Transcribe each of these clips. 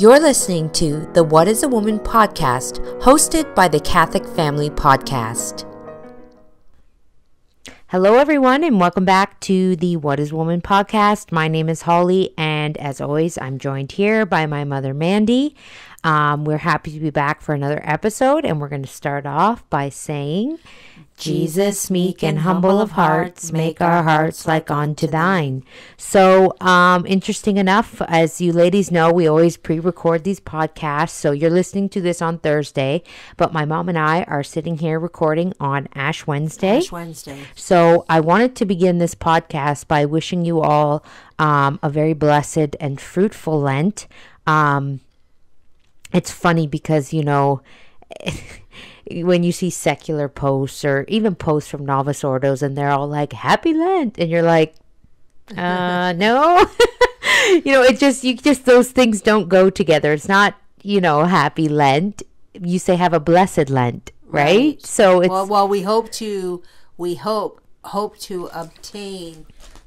You're listening to the What is a Woman podcast, hosted by the Catholic Family Podcast. Hello, everyone, and welcome back to the What is Woman podcast. My name is Holly, and as always, I'm joined here by my mother, Mandy. Um, we're happy to be back for another episode, and we're going to start off by saying, Jesus, meek and humble of hearts, make our hearts like unto thine. So, um, interesting enough, as you ladies know, we always pre record these podcasts. So, you're listening to this on Thursday, but my mom and I are sitting here recording on Ash Wednesday. Ash Wednesday. So, I wanted to begin this podcast by wishing you all um, a very blessed and fruitful Lent. Um, it's funny because, you know, when you see secular posts or even posts from Novus Ordos and they're all like happy lent and you're like uh no. You know it just you just those things don't go together. It's not you know happy lent. You say have a blessed lent right, right. so it's well, well we hope to we hope hope to obtain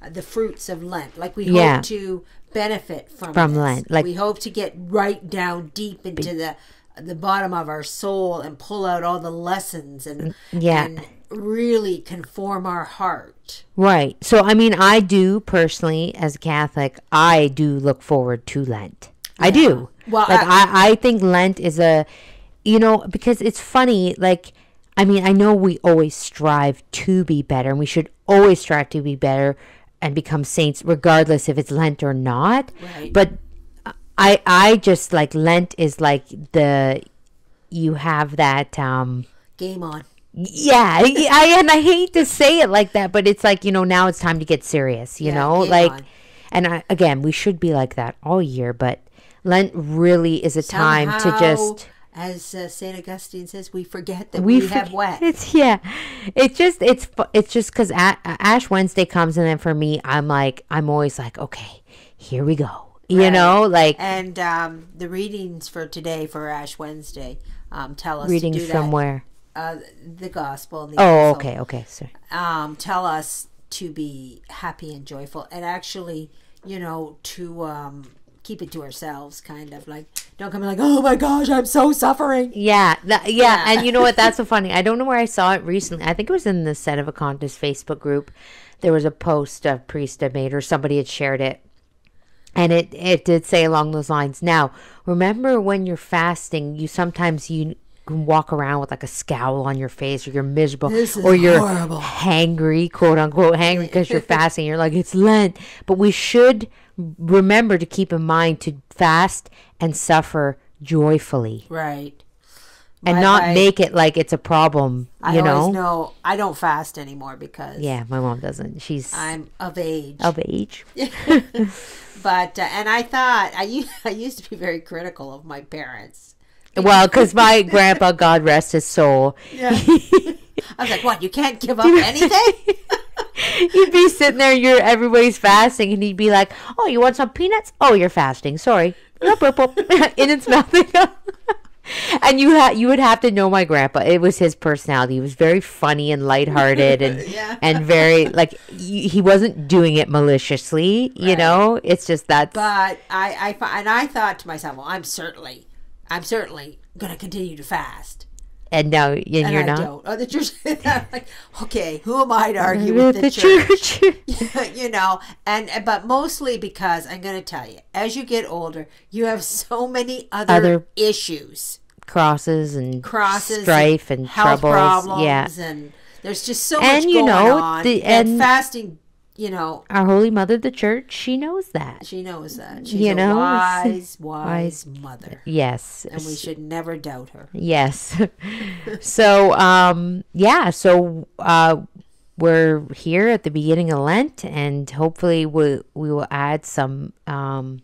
the fruits of lent. Like we yeah. hope to benefit from from this. lent like we hope to get right down deep into the the bottom of our soul and pull out all the lessons and yeah. and really conform our heart. Right. So i mean i do personally as a catholic i do look forward to lent. Yeah. i do. Well like I, I i think lent is a you know because it's funny like i mean i know we always strive to be better and we should always strive to be better and become saints regardless if it's lent or not right. but I I just like Lent is like the you have that um game on. Yeah, I and I hate to say it like that, but it's like you know now it's time to get serious. You yeah, know, like, on. and I, again, we should be like that all year, but Lent really is a Somehow, time to just as uh, Saint Augustine says, we forget that we, we have wet. It's yeah, it's just it's it's just because Ash Wednesday comes, and then for me, I'm like I'm always like, okay, here we go you right. know like and um, the readings for today for ash wednesday um, tell us readings somewhere that. uh, the gospel the oh okay okay sorry um, tell us to be happy and joyful and actually you know to um, keep it to ourselves kind of like don't come in like oh my gosh i'm so suffering. Yeah that, yeah, yeah. and you know what? That's so funny. I don't know where i saw it recently. I think it was in the Sedevacantists facebook group. There was a post a priest had made or somebody had shared it. And it it did say along those lines. Now remember when you're fasting you sometimes you can walk around with like a scowl on your face or you're miserable or you're horrible. hangry quote unquote hangry because you're fasting. You're like it's lent. But we should remember to keep in mind to fast and suffer joyfully right and my, not my, make it like it's a problem. You I know, know I don't fast anymore because yeah, my mom doesn't. She's I'm of age. Of age. but uh, and I thought I used, I used to be very critical of my parents. Well, because my grandpa, God rest his soul. Yeah. I was like, "What? You can't give up anything." he'd be sitting there, you're everybody's fasting, and he'd be like, "Oh, you want some peanuts? Oh, you're fasting. Sorry." In its mouth and you had you would have to know my grandpa. It was his personality. He was very funny and lighthearted and yeah. and very like he wasn't doing it maliciously. You know, it's just that. But I I and I thought to myself, well, I'm certainly I'm certainly going to continue to fast. And now, and, and you're I not. Don't. Oh, the church. like, okay, who am I to argue with the, the church? church. you know, and but mostly because I'm going to tell you, as you get older, you have so many other, other issues, crosses and crosses, strife and, and troubles. problems, yeah, and there's just so and much you going know, on. The, and, and fasting you know, our Holy Mother, the Church, she knows that. She knows that. She's you know, wise, wise, wise mother. Yes, and we should never doubt her. Yes. so, um, yeah. So, uh, we're here at the beginning of Lent, and hopefully, we we will add some um,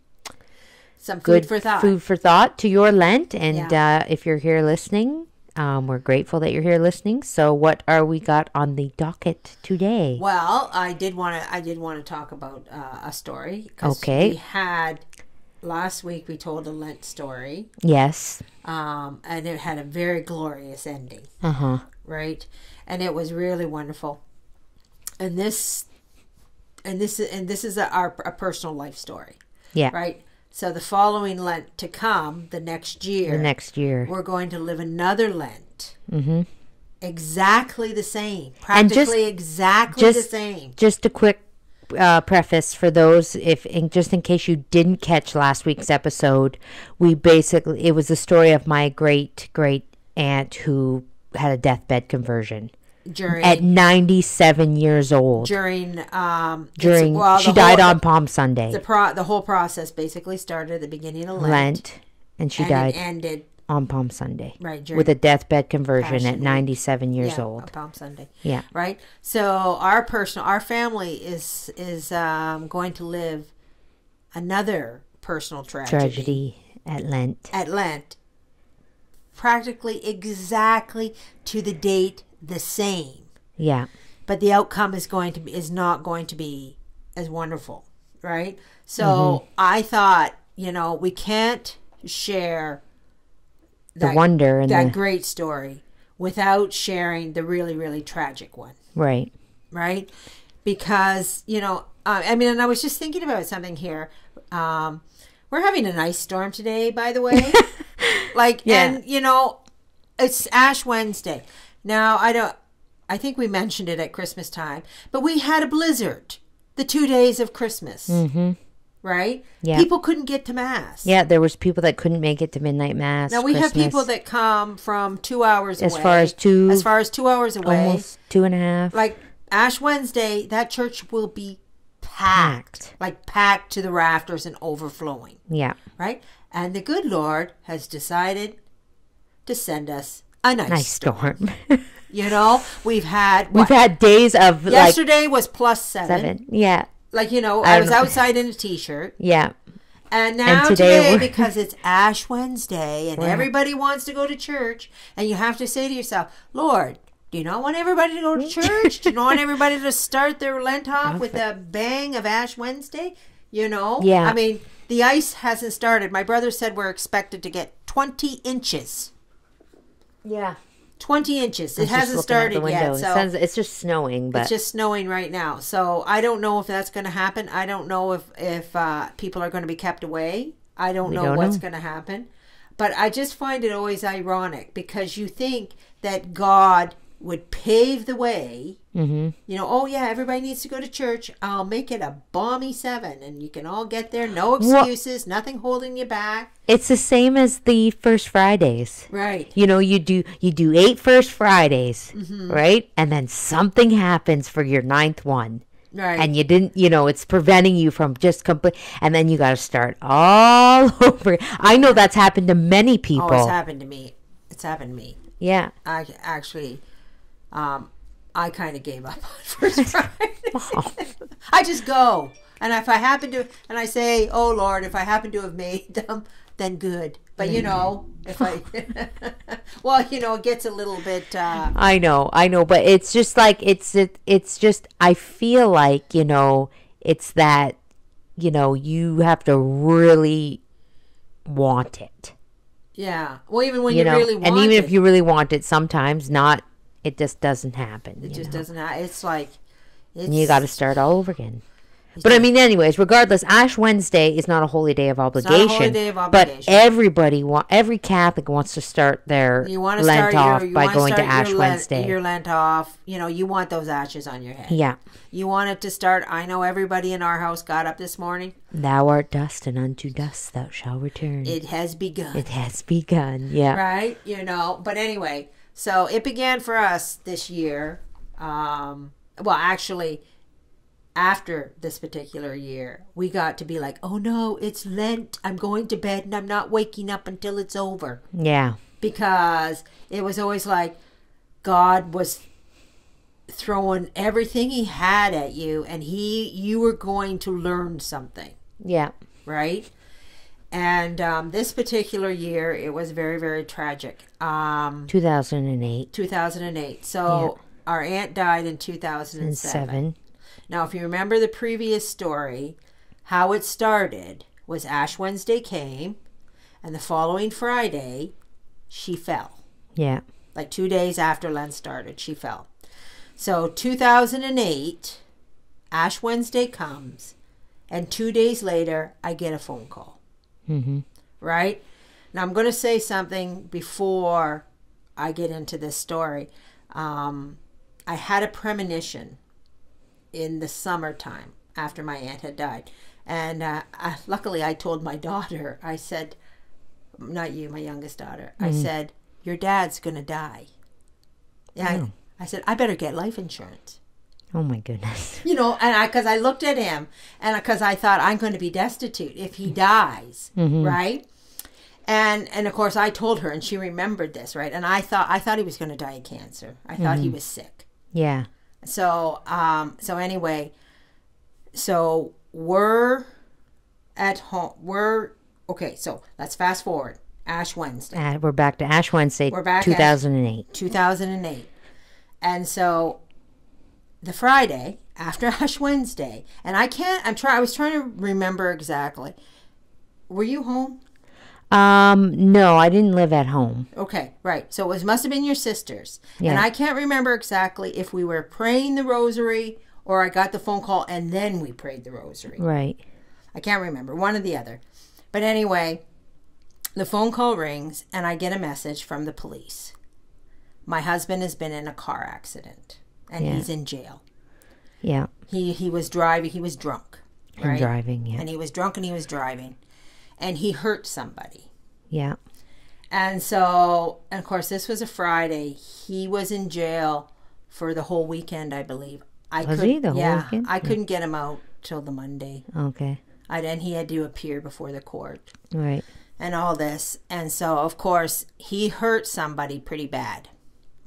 some food for thought, food for thought to your Lent. And yeah. uh, if you're here listening, um, we're grateful that you're here listening. So, what are we got on the docket today? Well, I did want to. I did want to talk about uh, a story. Okay. We had last week. We told a Lent story. Yes. Um, and it had a very glorious ending. Uh huh. Right, and it was really wonderful. And this, and this, is and this is a, our a personal life story. Yeah. Right. So the following Lent to come, the next year, The next year. we're going to live another Lent. Mm-hmm. Exactly the same. And just- Practically exactly just- the same. Just a quick uh, preface for those, if in, just in case you didn't catch last week's episode, we basically it was the story of my great great aunt who had a deathbed conversion During at 97 years old. during um During well, she the died on Palm Sunday, the pro the whole process basically started at the beginning of Lent, Lent, and she and died ended on Palm Sunday right during with a deathbed conversion at 97 years yeah, old. Palm Sunday. Yeah. right? So our personal, our family is is um, going to live another personal tragedy, Tragedy at Lent. at Lent, practically exactly to the date the same, Yeah. but the outcome is going to be is not going to be as wonderful, right? So Mm-hmm. I thought, you know, we can't share The wonder and that the great story without sharing the really really tragic one right. right? Because you know, uh, I mean, and I was just thinking about something here. Um, we're having an ice storm today, by the way. like, Yeah. and you know, it's Ash Wednesday. Now, I don't. I think we mentioned it at Christmas time, but we had a blizzard the two days of Christmas. Mm-hmm. Right? Yeah. People couldn't get to mass. Yeah, there was people that couldn't make it to midnight mass. Now we have people that come from two hours As away. far as two- as far as two hours away. almost two and a half. like Ash Wednesday, that church will be packed, Packed. like packed to the rafters and overflowing, yeah. right? And the good Lord has decided to send us a nice, Nice storm. storm. You know, we've had We've had days of like yesterday was plus seven. seven. Yeah. Like you know, I I was outside in a t-shirt, Yeah. and now today today, because it's Ash Wednesday and everybody wants to go to church, and you have to say to yourself, Lord. Do you not want everybody to go to church? Do you not want everybody to start their Lent off with a bang of Ash Wednesday? You know? Yeah. I mean, the ice hasn't started. My brother said we're expected to get 20 inches. Yeah. 20 inches. It hasn't looking out started the window. yet. It So sounds- it's just snowing, but it's just snowing right now. So I don't know if that's going to happen. I don't know if if uh, people are going to be kept away. I don't know don't what's going to happen. But I just find it always ironic because you think that God would pave the way. Mm-hmm. You know, oh yeah, everybody needs to go to church. I'll make it a balmy seven, and you can all get there. No excuses, nothing holding you back. it's the same as the first Fridays. Right. You know, you do you do eight first Fridays, Mm-hmm. right? And then something happens for your ninth one. Right. And you didn't, you know, it's preventing you from just complete, and then you got to start all over. I know that's happened to many people. oh, it's happened to me. It's happened to me. yeah, I actually, um, I kind of gave up on First Friday. I just go, and if I happen to, and I say, "Oh Lord, if I happen to have made them, then good." But you know, if I, well, you know, it gets a little bit. Uh, I know, I know, but it's just like it's it, it's just I feel like you know it's that you know you have to really want it, yeah. Well, even when you you, know, really want it. and even it, if you really want it, sometimes not, it just doesn't happen. it just know? doesn't. Ha- it's like, it's, you got to start all over again. But I mean, anyways, regardless, Ash Wednesday is not a holy day of not a obligation. holy day of obligation. But everybody want every Catholic wants to start their You want to Lent start off your, you by going to Ash your Lent, Wednesday. Your Lent off. You know, you want those ashes on your head. yeah, You want it to start. I know everybody in our house got up this morning. thou art dust, and unto dust thou shalt return. It has begun. It has begun. Yeah, right? You know, but anyway, so it began for us this year. Um, well, actually, after this particular year, we got to be like, oh no, it's Lent. I'm going to bed and I'm not waking up until it's over. yeah, Because it was always like God was throwing everything he had at you and he you were going to learn something yeah. right? And um, this particular year, it was very, very tragic. Um, Two thousand and eight 2008. So our aunt died in 2007. seven. Now, if you remember the previous story, how it started was Ash Wednesday came, and the following Friday, she fell. Yeah, Like two days after Lent started, she fell. So 2008, Ash Wednesday comes, and two days later, I get a phone call. Mm-hmm. Right? Now, I'm going to say something before I get into this story. Um, I had a premonition in the summertime after my aunt had died. And uh, I, luckily, I told my daughter, I said, not you, my youngest daughter, I said, Your dad's going to die. Yeah. I, I said, I better get life insurance. Oh my goodness. You know, and I, because I looked at him and because I thought I'm going to be destitute if he dies, right? And and of course I told her, and she remembered this, right? And I thought I thought he was going to die of cancer. I thought he was sick. Yeah. So um so anyway, so we're at home. We're okay. So let's fast forward. Ash Wednesday, Uh, we're back to Ash Wednesday, We're back 2008. 2008, and so the Friday after Ash Wednesday, and I can't. I'm trying. I was trying to remember exactly. Were you home? Um, no, I didn't live at home. Okay, right. So it was must have been your sisters. Yeah. And I can't remember exactly if we were praying the rosary or I got the phone call and then we prayed the rosary. Right. I can't remember, one or the other. But anyway, the phone call rings and I get a message from the police. My husband has been in a car accident and Yeah. he's in jail. Yeah. He he was driving, he was drunk. And driving. Yeah. And he was drunk and he was driving. And he hurt somebody. Yeah. And so, and of course, this was a Friday. He was in jail for the whole weekend, I believe. I Was could, he the whole yeah, weekend? I couldn't get him out till the Monday. Okay. I, and he had to appear before the court Right. and all this. And so, of course, he hurt somebody pretty bad.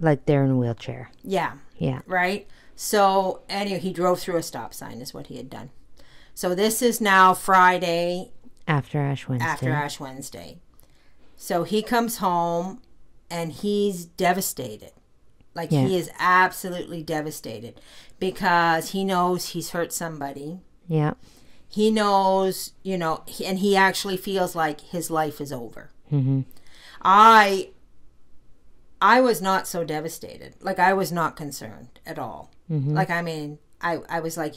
Like they're in a wheelchair. Yeah, Yeah. right? So, anyway, he drove through a stop sign, is what he had done. So, this is now Friday After Ash Wednesday. after Ash Wednesday. So he comes home and he's devastated. Like he is absolutely devastated because he knows he's hurt somebody. Yeah. He knows, you know, and he actually feels like his life is over. Mm-hmm. I I was not so devastated. Like I was not concerned at all. Mm-hmm. Like I mean, I I was like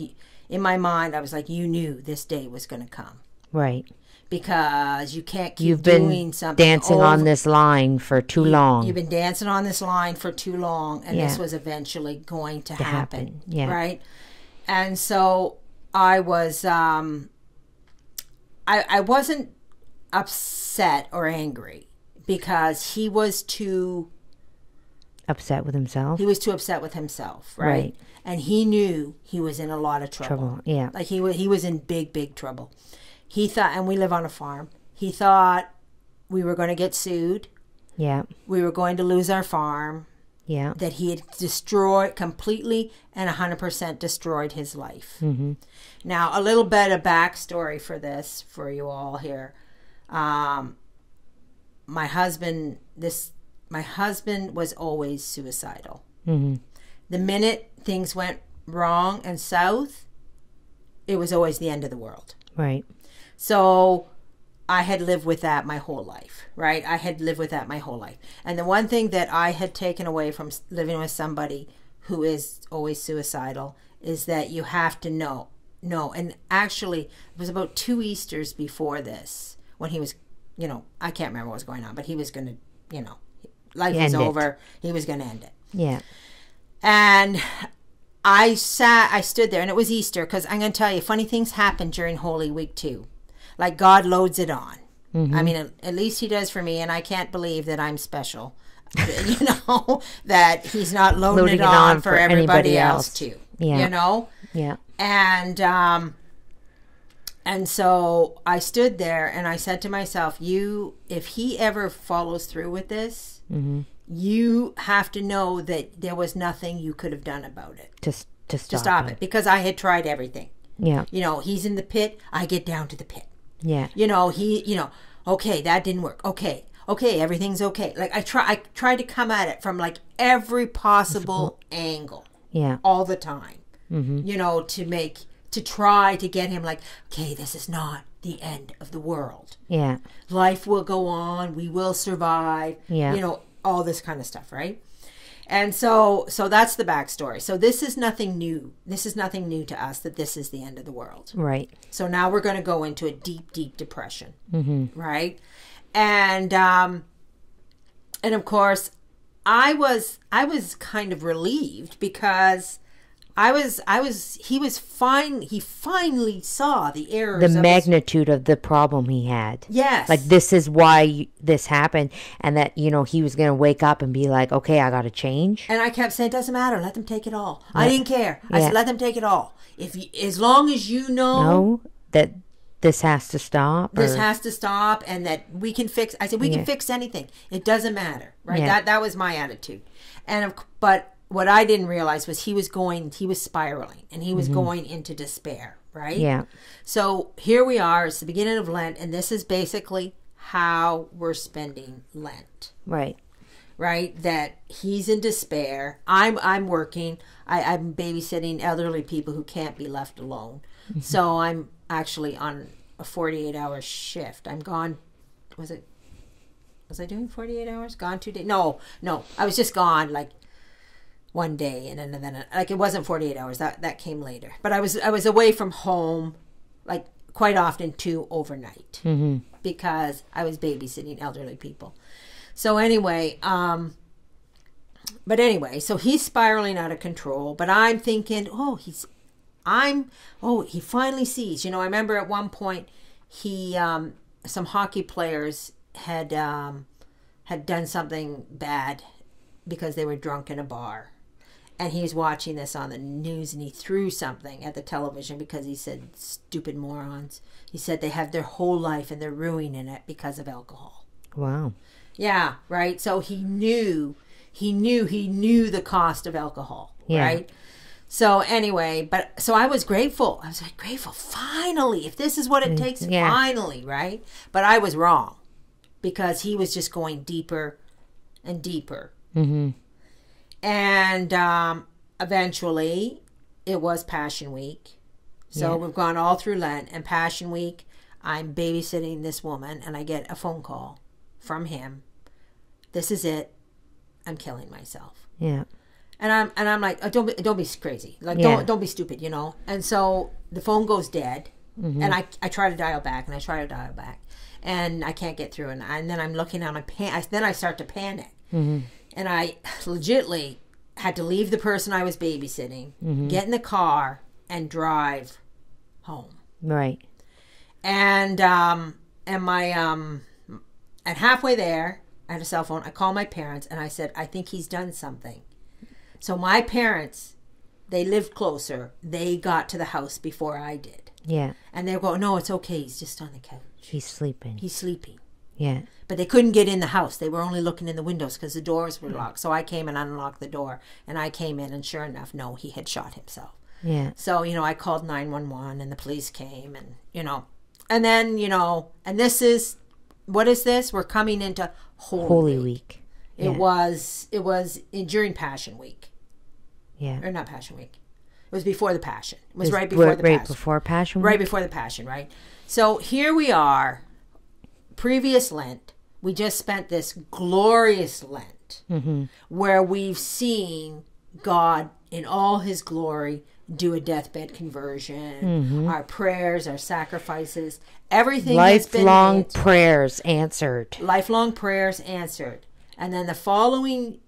in my mind I was like you knew this day was going to come Right. because you can't keep You've been doing something dancing over- on this line for too long. You've been dancing on this line for too long, and this was eventually going to, To happen, happen, yeah. Right. And so I was, um, I I wasn't upset or angry because he was too Upset with himself. he was too upset with himself, right? Right. And he knew he was in a lot of trouble. Trouble, yeah. Like he was he was in big big trouble. He thought, and we live on a farm. He thought we were going to get sued. yeah. We were going to lose our farm. Yeah. that he had destroyed completely and 100% destroyed his life. Mm-hmm. Now, a little bit of backstory for this for you all here. Um, my husband, this, my husband was always suicidal. Mm-hmm. The minute things went wrong and south, it was always the end of the world. Right. So I had lived with that my whole life, right? I had lived with that my whole life. And the one thing that I had taken away from living with somebody who is always suicidal is that you have to know. No, and actually, it was about two Easters before this when he was, you know, I can't remember what was going on, but he was going to, you know, life was it. over. He was going to end it. Yeah. And I sat, I stood there, and it was Easter because I'm going to tell you, funny things happen during Holy Week too. Like God loads it on. I mean, at, at least He does for me, and I can't believe that I'm special. you know that He's not loading, Loading it on, for, everybody anybody else, else. too. Yeah. You know, Yeah. and um, and so I stood there, and I said to myself, "You, if He ever follows through with this." Mm-hmm. You have to know that there was nothing you could have done about it To, s- to stop, to stop it because I had tried everything. Yeah. You know, he's in the pit, I get down to the pit. Yeah. You know, he, you know, okay, that didn't work. Okay, okay, everything's okay. Like I try, I tried to come at it from like every possible angle Yeah. all the time. Mm-hmm. You know, to make to try to get him like, okay, this is not the end of the world. Yeah. Life will go on. We will survive. Yeah. You know, all this kind of stuff, right? And so so that's the backstory. So this is nothing new. This is nothing new to us that this is the end of the world. Right. So now we're going to go into a deep, deep depression, mm-hmm. right? And um, and of course, I was I was kind of relieved because I was I was he was fine he finally saw the errors The of his- magnitude of the problem he had. yes Like this is why this happened, and that you know he was gonna wake up and be like, okay, I gotta change. and I kept saying it doesn't matter let them take it all I didn't care I Yeah. said let them take it all if you, as long as you know No, that this has to stop. this has to stop and that we can fix I said we Yeah. can fix anything it doesn't matter right Yeah. that that was my attitude and of, but what I didn't realize was he was going he was spiraling and he was going into despair right Mm-hmm. yeah. So here we are. It's the beginning of Lent, and this is basically how we're spending Lent. Right. Right? That he's in despair. I'm I'm working. I, I'm babysitting elderly people who can't be left alone. So I'm actually on a 48 hour shift. I'm gone. Was it? Was I doing 48 hours? Gone two days? No, no. I was just gone like one day and then and then like it wasn't 48 hours that that came later. But i was i was away from home like quite often too overnight. Mm-hmm. because i was babysitting elderly people. So anyway um but anyway so he's spiraling out of control but i'm thinking oh he's i'm oh he finally sees. You know i remember at one point he um some hockey players had um had done something bad because they were drunk in a bar and he's watching this on the news and he threw something at the television because he said stupid morons. He said they have their whole life and they're ruining it because of alcohol. Wow. yeah right? So he knew he knew he knew the cost of alcohol Yeah. right? So anyway but so i was grateful. I was like grateful finally if this is what it mm, takes yeah. finally right? But i was wrong because he was just going deeper and deeper mm-hmm. And um, eventually it was Passion Week. So we've gone all through Lent and Passion Week. I'm babysitting this woman and I get a phone call from him. This is it. I'm killing myself. Yeah. And I'm and I'm like, oh, don't be, don't be crazy. Like Yeah. don't don't be stupid, you know. And so the phone goes dead, and I I try to dial back and I try to dial back, and I can't get through. And, and then I'm looking on my pan. I, then I start to panic, and I legitly had to leave the person I was babysitting, get in the car, and drive home. Right. And um and my um and halfway there, I had a cell phone. I called my parents and I said, I think he's done something. So my parents, they lived closer. They got to the house before I did. Yeah. And they go, No, it's okay. He's just on the couch. He's sleeping. He's sleeping. Yeah. But they couldn't get in the house. They were only looking in the windows because the doors were locked. So I came and unlocked the door. And I came in, and sure enough, no, he had shot himself. Yeah. So, you know, I called 911 and the police came and, you know, and then, you know, and this is, what is this? We're coming into Holy, Holy Week. Week. It Yeah. was, it was in, during Passion Week. Yeah. Or not Passion Week. It was before the Passion. It was Is- right before right, the right before Passion. Right before the Passion, right? So here we are, previous Lent. We just spent this glorious Lent Mm-hmm. where we've seen God in all his glory do a deathbed conversion, Mm-hmm. our prayers, our sacrifices, everything has been Lifelong answered. prayers answered. lifelong prayers answered. And then the following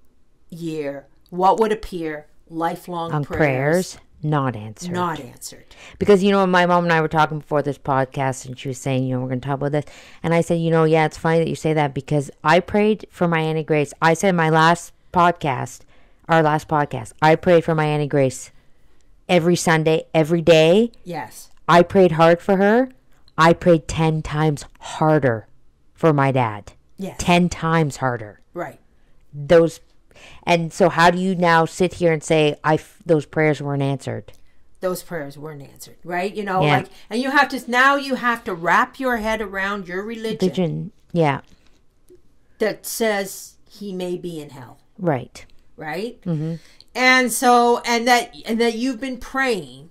year, what would appear? Lifelong On prayers, prayers, not answered. not answered. Because you know, my mom and I were talking before this podcast, and she was saying, you know, we're going to talk about this, and I said, you know, yeah, it's funny that you say that because I prayed for my Annie Grace. I said my last podcast, our last podcast, I prayed for my Annie Grace every Sunday, every day. Yes. I prayed hard for her. I prayed ten times harder for my dad. Yes. Ten times harder. Right. Those, and so how do you now sit here and say I f- those prayers weren't answered? those prayers weren't answered, right? You know, Yeah. like, and you have to now you have to wrap your head around your religion Religion, yeah, that says he may be in hell, right. right? Mm-hmm. And so, and that, and that you've been praying.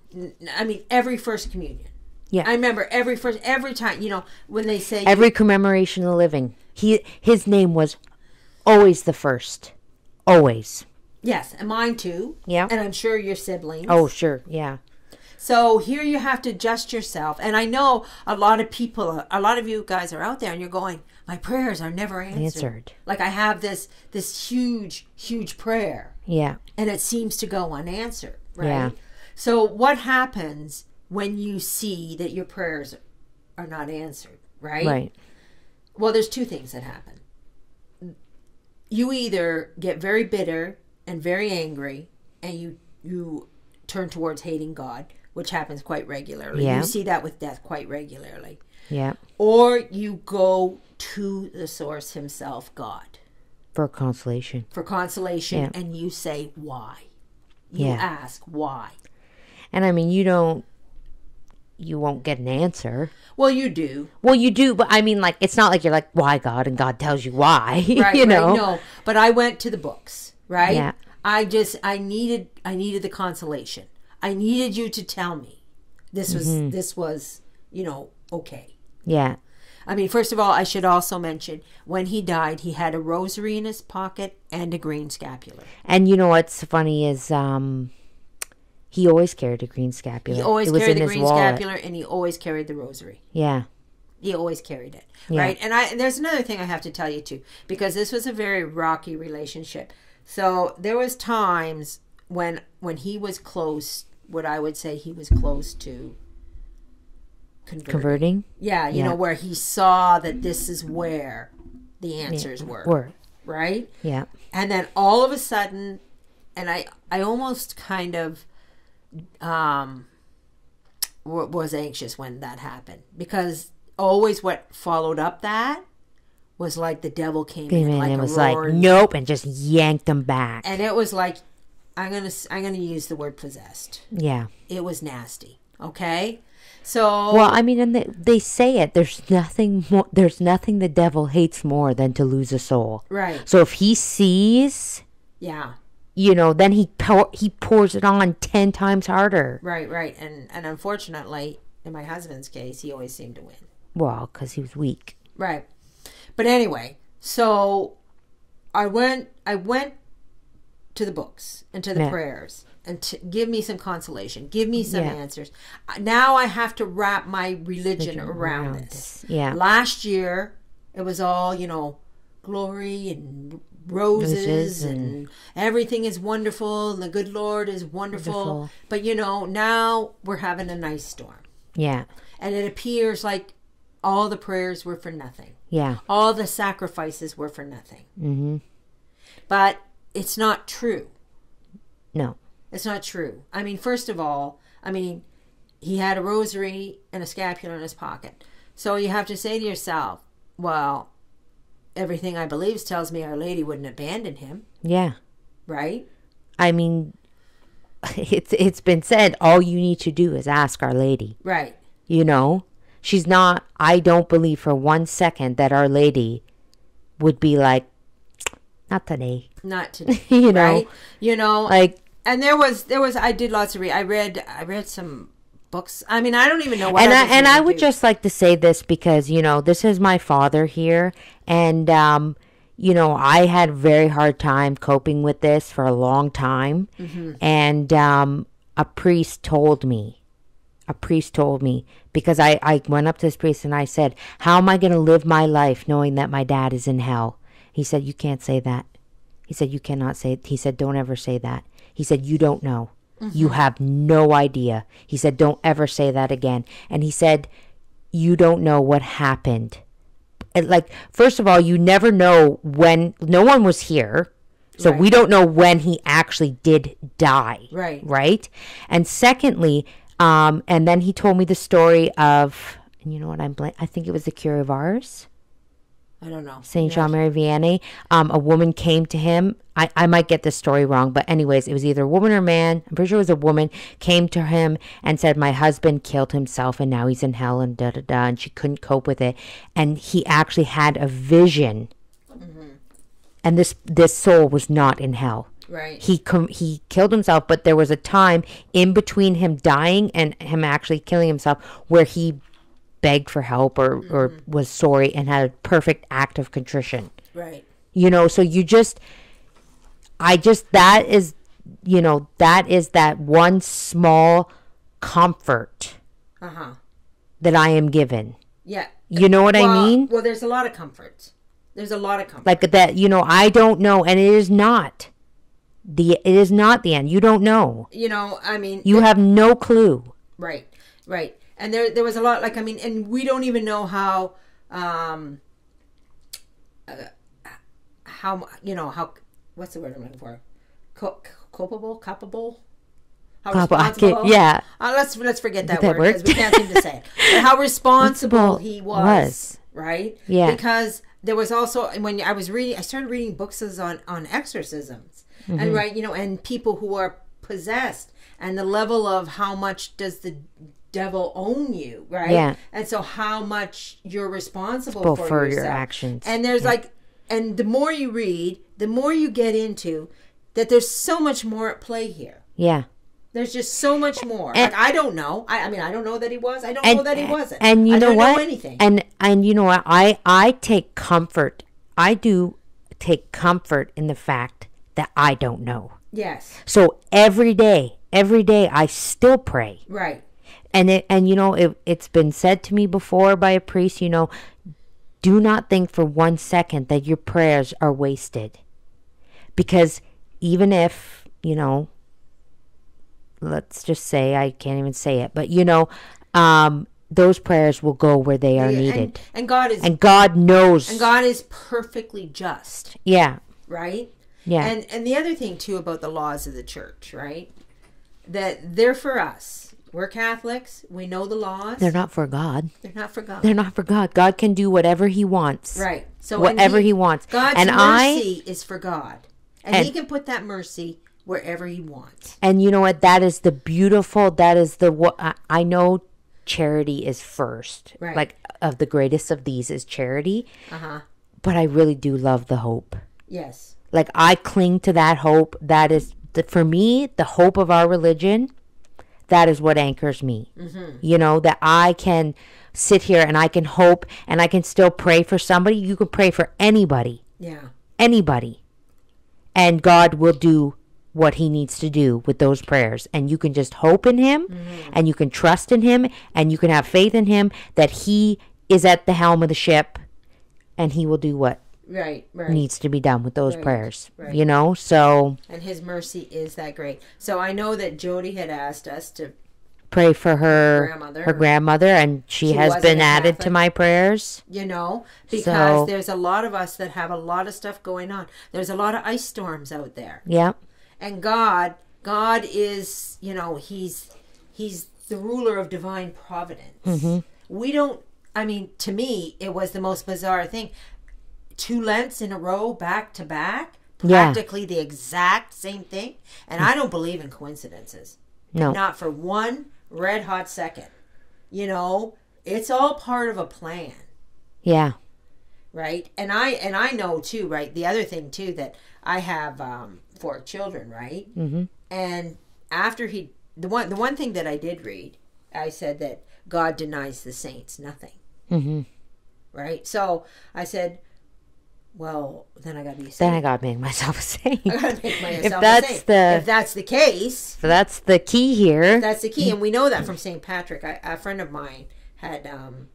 I mean, every first communion. Yeah. I remember every first, every time, you know, when they say every commemoration of the living. He his name was always the first, always. Yes, and mine too. Yeah. And I'm sure your siblings. Oh, sure. Yeah. So here you have to adjust yourself. And I know a lot of people, a lot of you guys are out there and you're going, my prayers are never answered. Answered. Like I have this this huge, huge prayer Yeah. and it seems to go unanswered, right? Yeah. So what happens when you see that your prayers are not answered, right? Right. Well, there's two things that happen. You either get very bitter and very angry and you you turn towards hating God, which happens quite regularly. Yeah. You see that with death quite regularly. Yeah. Or you go to the source himself, God, For consolation. for consolation Yeah. and you say why. You Yeah. ask why. And I mean, you don't, you won't get an answer. Well, you do. Well, you do, but I mean, like, it's not like you're like, why God? And God tells you why. right, you know? right, no but i went to the books right Yeah. i just i needed i needed the consolation i needed you to tell me this was Mm-hmm. this was you know okay Yeah. i mean first of all i should also mention when he died he had a rosary in his pocket and a green scapular And you know what's funny is, um, he always carried a green scapular. he always carried the green wallet. scapular and he always carried the rosary Yeah. he always carried it Yeah. right and i and there's another thing i have to tell you too because this was a very rocky relationship so there was times when when he was close what i would say he was close to converting. Converting? yeah you Yeah. know where he saw that this is where the answers were Were. right Yeah. and then all of a sudden and i i almost kind of um wa- was anxious when that happened because always what followed up that was like the devil came in in like and was like, nope, and just yanked them back. and it was like i'm gonna s- i'm gonna use the word possessed yeah. it was nasty okay so Well, I mean, and they, they say it. There's nothing more. There's nothing the devil hates more than to lose a soul. right So if he sees, yeah you know, then he pour, he pours it on ten times harder. right right and and unfortunately in my husband's case he always seemed to win Well, because he was weak. Right. But anyway, so I went I went to the books and to the Yeah. prayers and to give me some consolation, give me some Yeah. answers. Now I have to wrap my religion around, around this. this. Yeah. Last year it was all, you know, glory and roses, Roses and, and- everything is wonderful and the good Lord is wonderful. Wonderful. But you know, now we're having a nice storm. Yeah. And it appears like all the prayers were for nothing Yeah. all the sacrifices were for nothing. Mm-hmm. But it's not true. No. It's not true. I mean, first of all, I mean, he had a rosary and a scapular in his pocket. So you have to say to yourself, well, everything I believe tells me Our Lady wouldn't abandon him, Yeah. right? I mean, it's it's been said. All you need to do is ask Our Lady. Right. You know, she's not. I don't believe for one second that Our Lady would be like, not today. Not today, You know, right? You know, Like, and there was there was I did lots of read. I read I read some books. I mean, I don't even know what. and I and I would do. just like to say this because you know this is my father here, and um, you know I had a very hard time coping with this for a long time, and um, a priest told me, a priest told me because I I went up to this priest and I said, how am I going to live my life knowing that my dad is in hell? He said, you can't say that. He said, you cannot say. He said, don't ever say that. He said, you don't know. You have no idea. He said, don't ever say that again. And he said, you don't know what happened. And, like, first of all, you never know when, no one was here. So we don't know when he actually did die. Right. Right. And secondly, um, and then he told me the story of, and you know what I'm blank, I think it was the Cure of Ars. I don't know. Saint Jean Marie Vianney, um, a woman came to him. I, I might get this story wrong, but anyways, it was either a woman or man. I'm pretty sure it was a woman. Came to him and said, "My husband killed himself, and now he's in hell." And da da da. And she couldn't cope with it, and he actually had a vision. And this this soul was not in hell. Right. He com- he killed himself, but there was a time in between him dying and him actually killing himself where he begged for help or, or was sorry and had a perfect act of contrition Right. you know so you just I just that is you know, that is that one small comfort Uh-huh. that I am given. Yeah. You know what I mean? Well, there's a lot of comfort. There's a lot of comfort. Like that, you know, I don't know and it is not the it is not the end. You don't know. you know, I mean, You have no clue. Right, right. And there there was a lot like I mean, and we don't even know how um uh, how you know how what's the word I'm looking for? Co- culpable, culpable. How responsible? yeah. Uh, let's let's forget that, That word because we can't seem to say it. But how responsible Responsible he was, was. right? Yeah. Because there was also when I was reading, I started reading books on on exorcisms, Mm-hmm. and right, you know, and people who are possessed, and the level of how much does the devil own you, right? Yeah. And so how much you're responsible for, for your actions. And there's like, and the more you read, the more you get into that. There's so much more at play here. Yeah. There's just so much more. And- like I don't know. I, I mean, I don't know that he was. I don't and know that he wasn't. And you I know don't what? Know anything. And and you know what? I I take comfort. I do take comfort in the fact that I don't know. yes. So every day, every day, I still pray. Right. And it and you know it, it's been said to me before by a priest. You know, do not think for one second that your prayers are wasted, because even if you know let's just say I can't even say it, but you know, um, those prayers will go where they are And, needed. and God is And God knows. and God is perfectly just, yeah. right? Yeah. And and the other thing too about the laws of the church, right? That they're for us. We're Catholics. We know the laws. They're not for God. They're not for God. They're not for God. God can do whatever He wants. Right. So Whatever He wants. God's And I- mercy is for God, and, And- He can put that mercy wherever He wants. And you know what? That is the beautiful. That is the what I, I know. Charity is first. Right. Like of the greatest of these is charity. Uh huh. But I really do love the hope. Yes. Like I cling to that hope. That is the, for me the hope of our religion. That is what anchors me. Mm-hmm. You know that I can sit here and I can hope and I can still pray for somebody. You can pray for anybody, Yeah. anybody, and God will do what He needs to do with those prayers. And you can just hope in Him, mm-hmm. and you can trust in Him, and you can have faith in Him that He is at the helm of the ship, and He will do what Right. Right. needs to be done with those Right, prayers. right. You know, so and his mercy is that great. So I know that Jody had asked us to pray for her Grandmother. her grandmother, and she, She has been added to my prayers. you know because So- there's a lot of us that have a lot of stuff going on there's a lot of ice storms out there Yeah, and god god is you know he's he's the ruler of divine providence Mm-hmm. we don't i mean to me it was the most bizarre thing two lents in a row back to back Yeah. practically the exact same thing. And i don't believe in coincidences. No, not for one red hot second. You know it's all part of a plan. Yeah, right? And i and i know too right the other thing too that i have um four children right? Mm-hmm. and after he the one the one thing that i did read i said that god denies the saints nothing. Mm-hmm. right? So i said well then i gotta be a then I gotta make myself a saint. I gotta make myself if a that's saint. the if that's the case so that's the key here. That's the key, and we know that from St. Patrick. I, a friend of mine had um,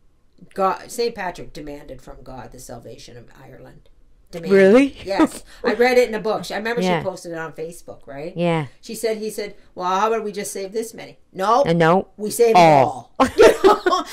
God. St. Patrick demanded from God the salvation of Ireland. Demanded. Really? Yes, I read it in a book. I remember Yeah. she posted it on Facebook. Right? yeah, She said, "He said, well, how about we just save this many? No, and no, we save all. all. You know?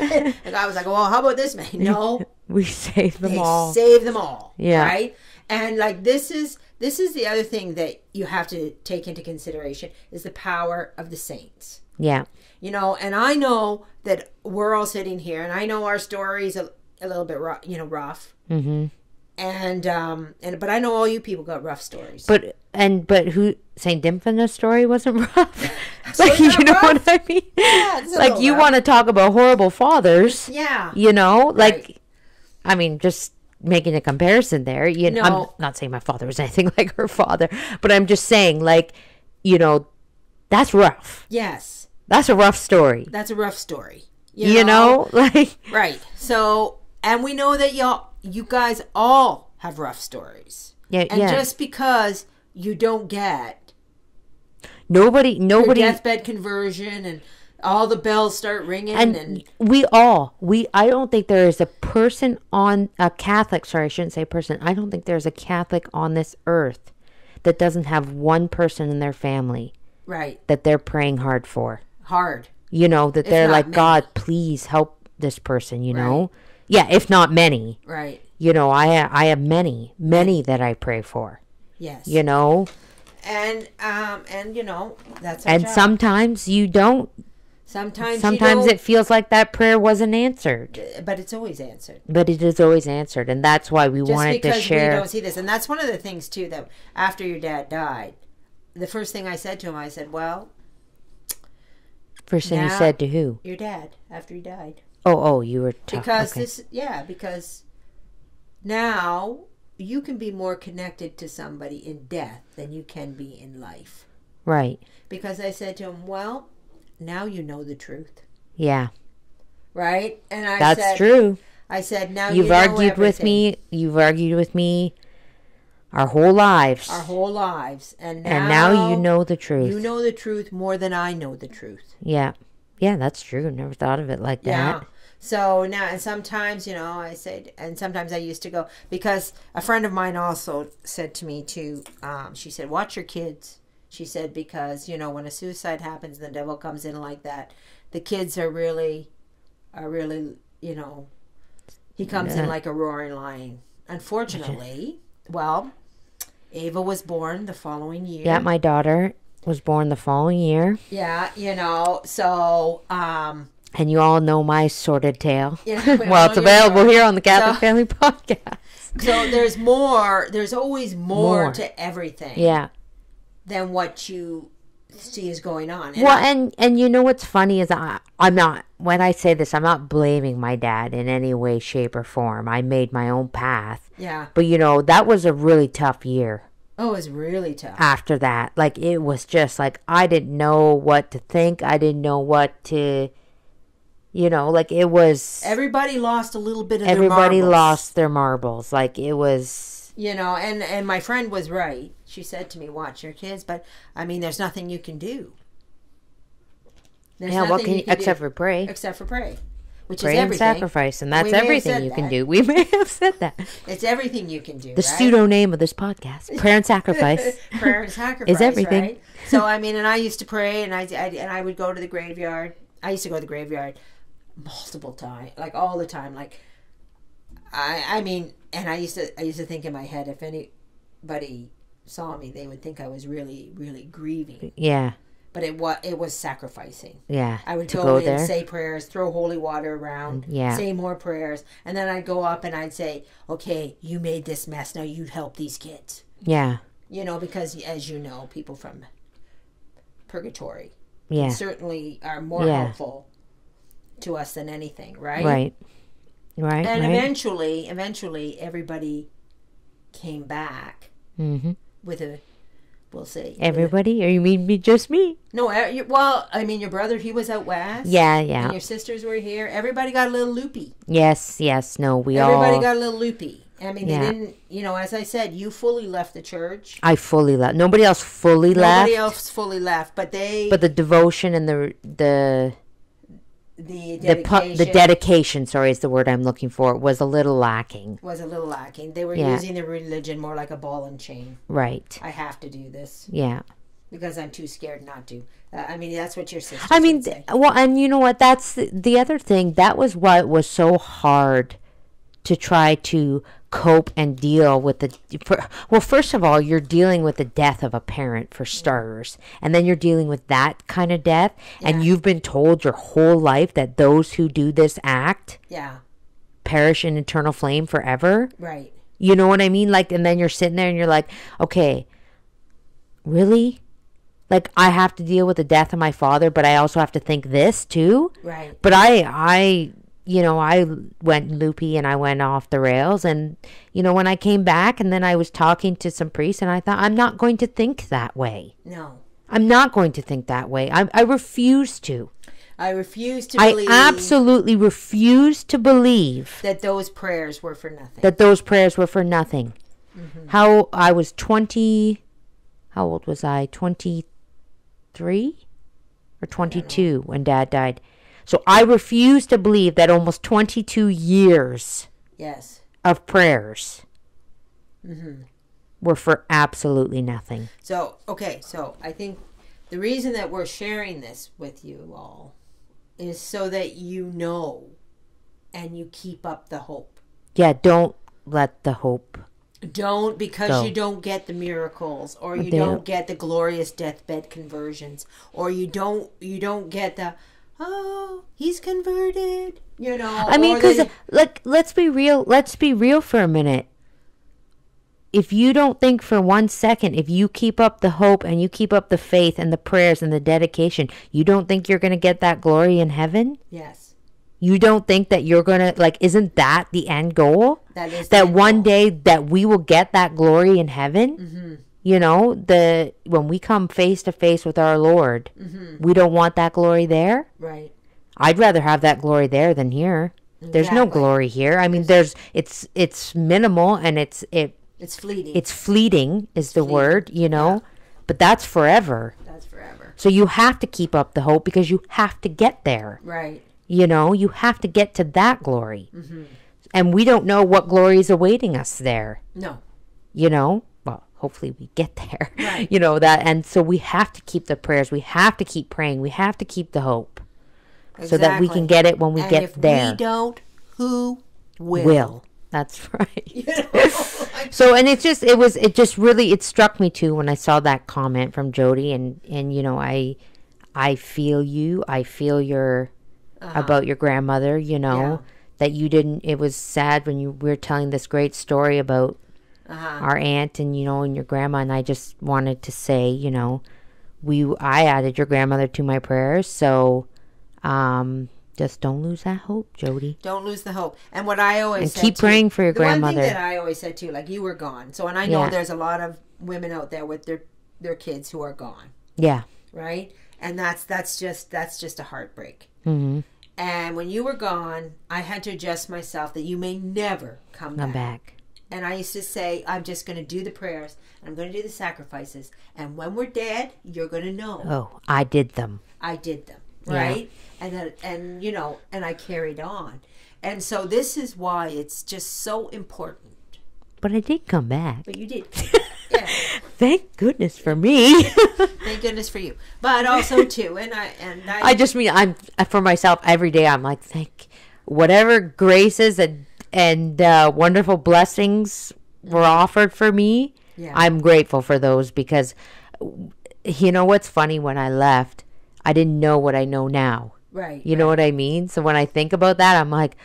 and I was like, well, how about this many? No, we save them they all. save them all. Yeah. Right. And like this is this is the other thing that you have to take into consideration is the power of the saints. yeah, You know, and I know that we're all sitting here, and I know our stories a, a little bit rough, you know, rough. mm-hmm. And um, and but I know all you people got rough stories. but and but who Saint Dymphna's story wasn't rough. So like you know rough? what I mean? Yeah, like you rough. want to talk about horrible fathers. yeah, you know like Right. I mean just making a comparison there you know i'm not saying my father was anything like her father but i'm just saying like you know that's rough yes, that's a rough story that's a rough story. you, know? like right? So, and we know that y'all, you guys all have rough stories. yeah And yeah just because you don't get Nobody, nobody, deathbed conversion and all the bells start ringing and, and we all we i don't think there is a person on a catholic sorry i shouldn't say person i don't think there's a catholic on this earth that doesn't have one person in their family right that they're praying hard for hard. you know that they're like many. god please help this person you know yeah if not many Right. you know i i have many many that i pray for Yes. you know And um and you know that's and job. sometimes you don't sometimes sometimes it feels like that prayer wasn't answered but it's always answered. but it is always answered and that's why we Just wanted to because we don't see this, and that's one of the things too that after your dad died, the first thing I said to him, I said, "Well, first thing you said to who your dad after he died." oh oh you were talking because okay. this yeah because now you can be more connected to somebody in death than you can be in life right because i said to him well now you know the truth. Yeah. Right? And i that's said true. I said now you've you know argued with me. you've argued with me our whole lives. Our whole lives. And now, and now you know the truth. you know the truth more than i know the truth. Yeah. Yeah that's true. Never thought of it like that. Yeah. that So now, and sometimes, you know, I said, and sometimes I used to go because a friend of mine also said to me too. Um, she said, "Watch your kids." She said because you know when a suicide happens, the devil comes in like that. The kids are really, are really, you know, he comes in like a roaring lion. Unfortunately, well, Ava was born the following year. yeah my daughter was born the following year Yeah, you know, so um, and you all know my sordid tale Yeah, we well it's available story. here on the catholic So- family podcast So there's more. There's always more, More. to everything yeah than what you see is going on. And well and and you know what's funny is I, i'm not when i say this i'm not blaming my dad in any way shape or form i made my own path yeah. but you know that was a really tough year Oh, it was really tough. after that like it was just like i didn't know what to think i didn't know what to you know like it was Everybody lost a little bit of everybody their marbles, lost their marbles like it was You know, and and my friend was right. She said to me, "Watch your kids," but I mean, there's nothing you can do. There's yeah what can you can except do for pray except for pray, which pray is and sacrifice and that's We may have everything you can do we may have said that It's everything you can do. the right? pseudo name of this podcast prayer and sacrifice prayer and sacrifice is everything. Right? So I mean, and I used to pray, and I, I and I would go to the graveyard. I used to go to the graveyard multiple times, like all the time. Like I, I mean, and I used to, I used to think in my head, if anybody saw me, they would think I was really, really grieving. yeah But it was, it was sacrificing. yeah I would go, go in, there say prayers, throw holy water around, Yeah. say more prayers, and then I'd go up and I'd say, "Okay, you made this mess. Now you help these kids." yeah You know, because as you know, people from purgatory yeah certainly are more Yeah. helpful to us than anything, right? right right And right eventually, eventually, everybody came back mm-hmm. With a, we'll a- everybody or you mean me just me no, well, I mean, your brother, he was out west. yeah And yeah your sisters were here. Everybody got a little loopy. yes yes no we Everybody all Everybody got a little loopy. I mean, Yeah. they didn't, you know, as I said, you fully left the church. I fully left. Nobody else fully left. Nobody else fully left, but they, But the devotion and the the the the pu- dedication the dedication, sorry, is the word I'm looking for, was a little lacking. was a little lacking. They were Yeah. using the religion more like a ball and chain. Right. I have to do this Yeah. because I'm too scared not to. Uh, I mean, that's what your sister. I mean, well, and you know what? That's the, the other thing. That was why it was so hard to try to cope and deal with the. Well, first of all, you're dealing with the death of a parent for starters, and then you're dealing with that kind of death, and you've been told your whole life that those who do this act yeah, perish in eternal flame forever. right. You know what I mean? Like, and then you're sitting there and you're like, okay, really? Like, I have to deal with the death of my father, but I also have to think this too. Right. But I, I, you know, I went loopy and I went off the rails. And, you know, when I came back and then I was talking to some priests and I thought, I'm not going to think that way. No, I'm not going to think that way. I, I refuse to. I refuse to I absolutely refuse to believe that those prayers were for nothing. that those prayers were for nothing. Mm-hmm. How I was 20, how old was I? 23 or 22 when dad died. So I refuse to believe that almost 22 years Yes. of prayers mm-hmm. were for absolutely nothing. So, okay, so I think the reason that we're sharing this with you all is so that you know and you keep up the hope. Yeah, don't let the hope. Don't because Go. you don't get the miracles or you don't don't- get the glorious deathbed conversions or you don't you don't get the oh, he's converted, you know. I mean, because they- like, let's be real. Let's be real for a minute. If you don't think for one second, if you keep up the hope and you keep up the faith and the prayers and the dedication, you don't think you're going to get that glory in heaven? yes, You don't think that you're going to, like, isn't that the end goal? that is the That end one goal. day that we will get that glory in heaven? Mm-hmm. You know, the when we come face to face with our Lord, Mm-hmm. we don't want that glory there. right. I'd rather have that glory there than here. There's no glory here. I mean, there's it's it's minimal and it's it It's fleeting. it's fleeting is the fleeting. word, you know. But that's forever. That's forever. So you have to keep up the hope because you have to get there. Right. You know, you have to get to that glory. Mm-hmm. And we don't know what glory is awaiting us there, No. you know? Hopefully we get there. Right. You know that and so we have to keep the prayers. We have to keep praying. We have to keep the hope so that we can get it when we and get if there. we don't, who will? will. That's right. You know? So and it's just it was it just really it struck me too when I saw that comment from Jody and and you know I I feel you I feel your about your grandmother you know Uh-huh. Yeah. that you didn't it was sad when you were telling this great story about uh-huh. our aunt and you know and your grandma and I just wanted to say you know we I added your grandmother to my prayers so um just don't lose that hope Jody Don't lose the hope. And what I always And said keep too- praying for your the One thing that I always said too, like you were gone. So and I know Yeah. there's a lot of women out there with their their kids who are gone, yeah right? And that's that's just that's just a heartbreak. mm-hmm. And when you were gone, I had to adjust myself that you may never come, come back. back And I used to say, I'm just going to do the prayers. and I'm going to do the sacrifices. And when we're dead, you're going to know oh I did them I did them, Yeah. right? And then, and you know, and I carried on. And so this is why it's just so important. But I did come back. But you did, yeah. Thank goodness for me. Thank goodness for you. But also too, and I and I, I just mean I'm for myself every day. I'm like thank whatever graces and and uh, wonderful blessings were offered for me. Yeah. I'm grateful for those because you know what's funny when I left, I didn't know what I know now. right. You know what I mean? So when I think about that, I'm like,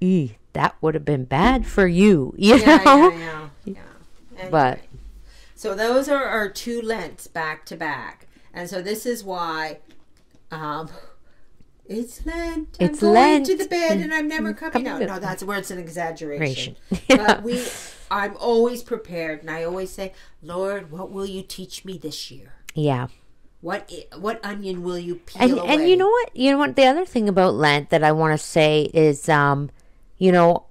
"Ee, that would have been bad for you." You Yeah, know? yeah, yeah, yeah. Anyway. But So those are our two Lents back to back, and so this is why, um, it's Lent. It's I'm going Lent. to the bed, and I'm never coming Coming out. out. No, that's where it's an exaggeration. But we, I'm always prepared, and I always say, Lord, what will you teach me this year? yeah. What what onion will you peel and away? and you know what you know what the other thing about lent that i want to say is um you know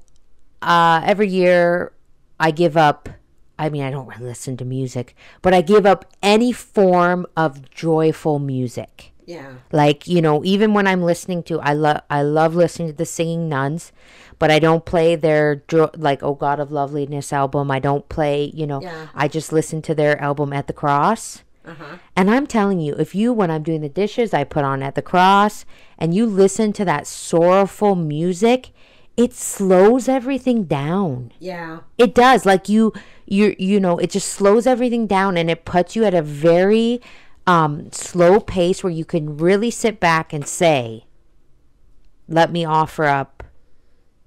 uh every year i give up i mean i don't really listen to music but i give up any form of joyful music Yeah, like you know even when i'm listening to i love i love listening to the singing nuns but i don't play their like oh god of loveliness album i don't play you know Yeah. i just listen to their album at the cross uh-huh. and I'm telling you, if you, when I'm doing the dishes, I put on at the cross and you listen to that sorrowful music, it slows everything down. yeah, It does. Like you, you, you know, it just slows everything down and it puts you at a very um, slow pace where you can really sit back and say, let me offer up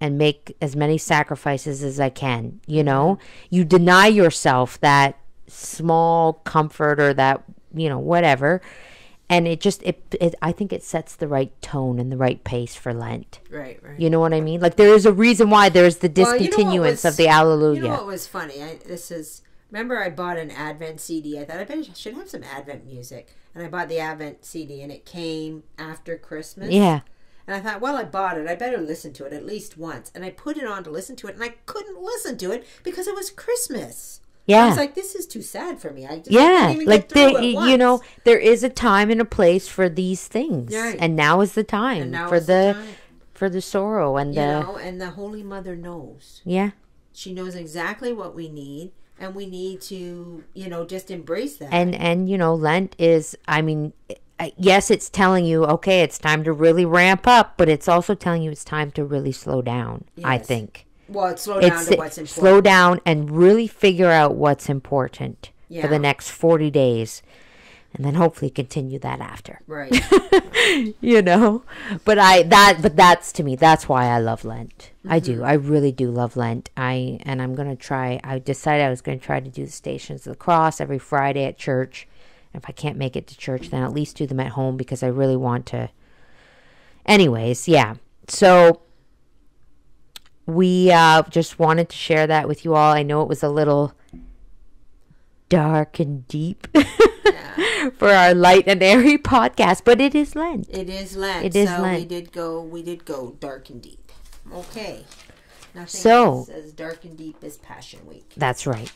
and make as many sacrifices as I can. You know, you deny yourself that small comfort or that, you know, whatever. And it just, it, it, I think it sets the right tone and the right pace for Lent. right, right. You know what I mean? Like there is a reason why there's the Well, you know discontinuance was- of the Alleluia. You know what was funny? I, this is remember I bought an Advent CD. I thought I bet I should have some Advent music, and I bought the Advent CD, and it came after Christmas. yeah. And I thought, well, I bought it. I better listen to it at least once. And I put it on to listen to it, and I couldn't listen to it because it was Christmas. Yeah. I was like, this is too sad for me. I just yeah, like get through there, it you know, there is a time and a place for these things, Right. and now is the time And now for is the the, time. for the sorrow and you the know, and the Holy Mother knows. yeah, She knows exactly what we need, and we need to, you know, just embrace that. and and you know, Lent is. I mean, yes, it's telling you okay, it's time to really ramp up, but it's also telling you it's time to really slow down. I think well, it's slow down to what's important. slow down and really figure out what's important for the next forty days, and then hopefully continue that after. Right. you know? But i that but that's to me that's why i love lent. I do. I really do love lent. I and i'm gonna try i decided i was gonna try to do the stations of the cross every friday at church. If i can't make it to church then at least do them at home because i really want to. Anyways yeah. So we uh just wanted to share that with you all. I know it was a little dark and deep for our light and airy podcast but it is lent It is Lent. It is so we did go. We did go dark and deep. Okay. Nothing So- as dark and deep as Passion Week. That's right.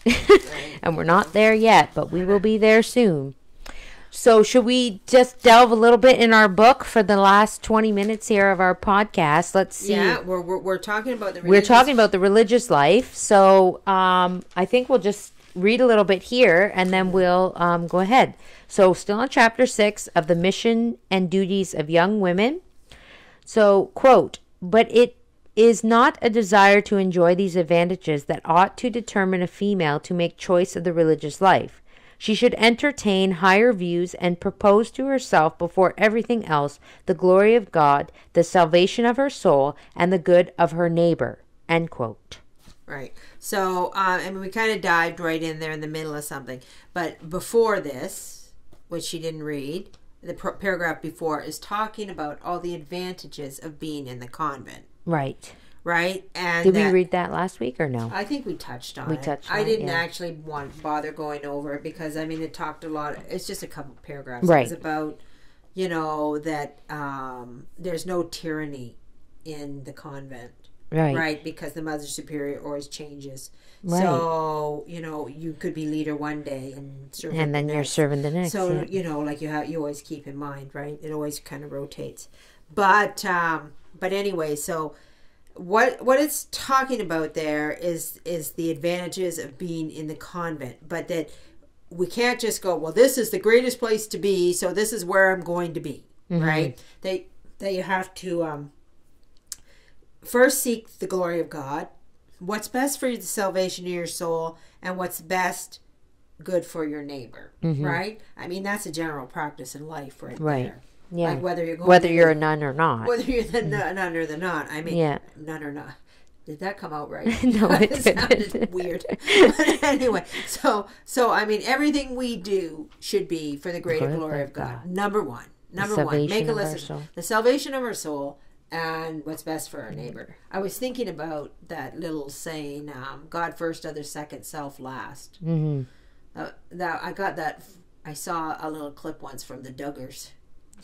and we're not there yet, but we will be there soon. So, should we just delve a little bit in our book for the last 20 minutes here of our podcast? Let's see. Yeah, we're, we're, we're talking about the. We're talking about the religious life. So, um, I think we'll just read a little bit here and then we'll um, go ahead. So, still on chapter 6 of the mission and duties of young women. So, quote, but it is not a desire to enjoy these advantages that ought to determine a female to make choice of the religious life. She should entertain higher views and propose to herself before everything else the glory of God, the salvation of her soul, and the good of her neighbor. End quote. Right. So, uh, I mean, we kind of dived right in there in the middle of something. But before this, which she didn't read, the par- paragraph before is talking about all the advantages of being in the convent, Right. right? And Did we read that last week or no? I think we touched on We it. touched I on it, didn't yeah. actually want bother going over it because I mean it talked a lot. It's just a couple paragraphs. Right. It was about you know that um, there's no tyranny in the convent, Right. right? Because the mother superior always changes. Right. So you know you could be leader one day and serve the And then the you're serving the next. So yeah. you know, like you have, you always keep in mind, right? It always kind of rotates. But um, but anyway, so what what it's talking about there is is the advantages of being in the convent, but that we can't just go, well, this is the greatest place to be, so this is where I'm going to be, right? That that you have to um, first seek the glory of God, what's best for the salvation of your soul, and what's best good for your neighbor, mm-hmm. right? I mean, that's a general practice in life, right? Right. There. Yeah. Like whether you're going Whether to- you're a nun or not. whether you're the mm-hmm. nun, nun or the not. I mean, Yeah. nun or not. Did that come out right? No, it sounded weird. But anyway, so so I mean, everything we do should be for the greater Glory glory of God. God. Number one. Number one. Make a list. The salvation of our soul and what's best for our neighbor. I was thinking about that little saying, um, "God first, others second, self last." hmm Uh, that I got that. I saw a little clip once from the Duggars.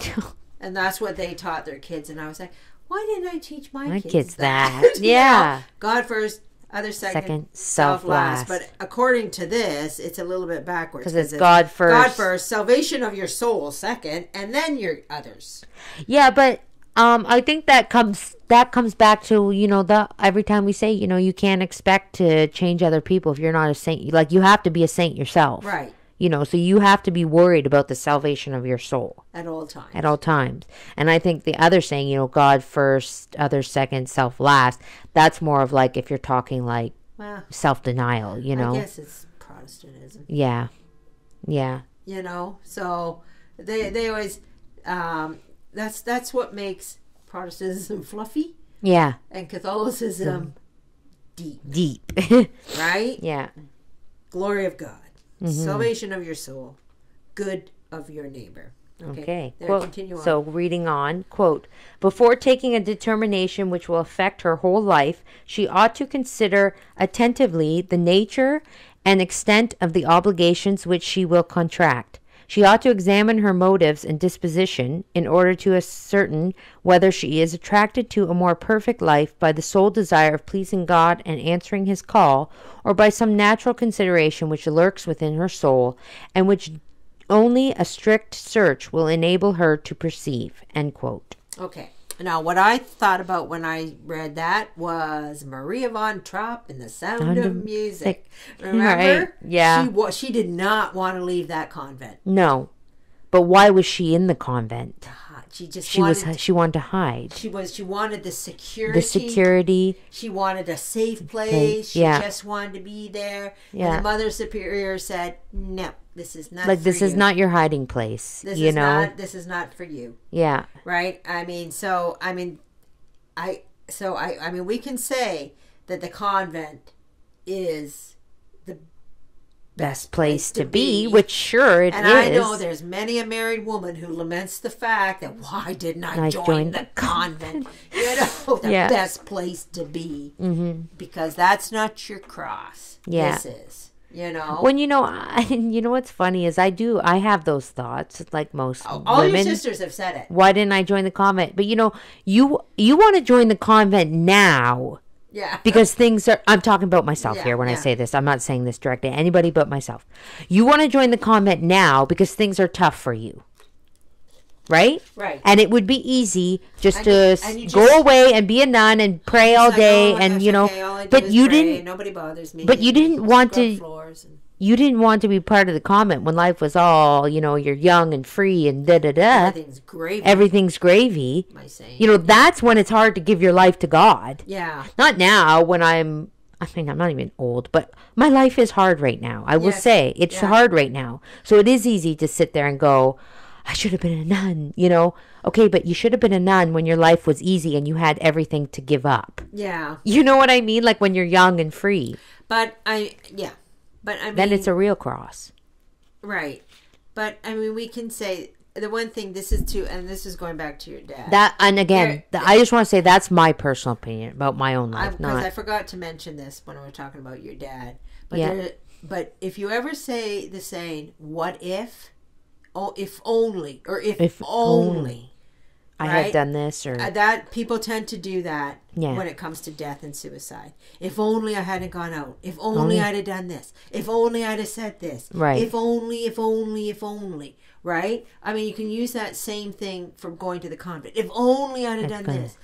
And that's what they taught their kids. And I was like, why didn't I teach my, My kids, kids that. Know, Yeah. God first, other second, Second, self self last. last. But according to this, it's a little bit backwards. 'Cause it's God first. God first, salvation of your soul second, and then your others. Yeah, but um, I think that comes that comes back to you know the every time we say you know you can't expect to change other people if you're not a saint. Like you have to be a saint yourself, Right. You know, so you have to be worried about the salvation of your soul At all times. at all times. And I think the other saying, you know, God first, other second, self last. That's more of like if you're talking like well, self denial. You know, I guess it's Protestantism. yeah, yeah, you know so they they always um that's that's what makes protestantism fluffy yeah, and catholicism deep deep, right yeah. glory of god Mm-hmm. salvation of your soul good of your neighbor okay, Okay. there, Quote, continue on. so reading on, quote, before taking a determination which will affect her whole life, she ought to consider attentively the nature and extent of the obligations which she will contract. She ought to examine her motives and disposition in order to ascertain whether she is attracted to a more perfect life by the sole desire of pleasing God and answering his call, or by some natural consideration which lurks within her soul, and which only a strict search will enable her to perceive. Okay. Now, what I thought about when I read that was Maria von Trapp in The Sound, Sound of Music. Music. Remember? Right. Yeah. She, wa- she did not want to leave that convent. No. But why was she in the convent? She just She wanted. was she wanted to hide. she was. She wanted the security. The security. She wanted a safe place. She yeah. just wanted to be there. Yeah. And the mother superior said, "No, this is not Like this is not your hiding place. This you is know? not. This is not for you." yeah. right i mean so i mean i so i i mean we can say that the convent is Best place to be, which sure it is. and i know there's many a married woman who laments the fact that why didn't i, I join the convent you know the Yeah. best place to be mm-hmm. because that's not your cross Yeah. this is you know when you know, I, you know what's funny is I do I have those thoughts like most all women. your sisters have said it Why didn't I join the convent? But you know, you you want to join the convent now yeah. Because things are i'm talking about myself Yeah, here when i say this. I'm not saying this directly to anybody but myself. You want to join the convent now because things are tough for you. Right? Right. and it would be easy just And to you- go just- away and be a nun and pray all like, day oh, and gosh, you know okay, all I do but you didn't nobody bothers me. but you didn't want to- floors and- you didn't want to be part of the comment when life was all you know you're young and free and da da da everything's gravy everything's gravy am I saying? you know that's when it's hard to give your life to god yeah. not now when I'm I mean I'm not even old, but my life is hard right now. I will say it's Yeah. hard right now. So it is easy to sit there and go, I should have been a nun, you know. Okay, but you should have been a nun when your life was easy and you had everything to give up. Yeah. You know what I mean? Like when you're young and free. But I yeah. But I mean Then it's a real cross. right. But I mean we can say the one thing this is too and this is going back to your dad. That and again, There- th- I just want to say that's my personal opinion about my own life, because I not forgot to mention this when we were talking about your dad. But Yeah. there, but if you ever say the saying "What if?" Oh, if only, or if, If only, only. I right? had done this or Uh, that people tend to do that Yeah. when it comes to death and suicide. If only I hadn't gone out. If only, Only- I'd have done this. If only I'd have said this. Right. If only, if only, if only. Right? I mean, you can use that same thing from going to the convent. If only I'd have done gonna- this.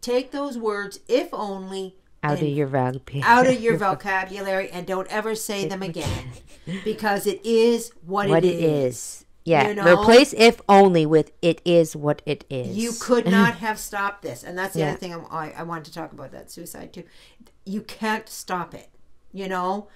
Take those words, if only, out of your vocabulary. out of your vocabulary and don't ever say them again. Because it is what, what it it is. is. Yeah, You know? replace if only with it is what it is. You could not have stopped this, and that's the Yeah. other thing I'm, I I wanted to talk about that suicide too. You can't stop it. You know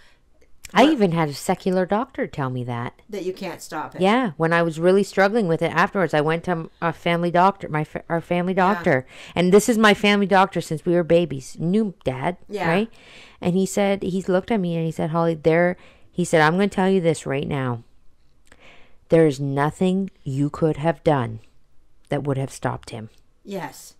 I even had a secular doctor tell me that. that you can't stop it. Yeah, when I was really struggling with it afterwards, I went to a family doctor, my our family doctor, and this is my family doctor since we were babies. New dad, Yeah. right? And he said he looked at me and he said, "Holly, there." He said, "I'm going to tell you this right now. There is nothing you could have done that would have stopped him. Yes.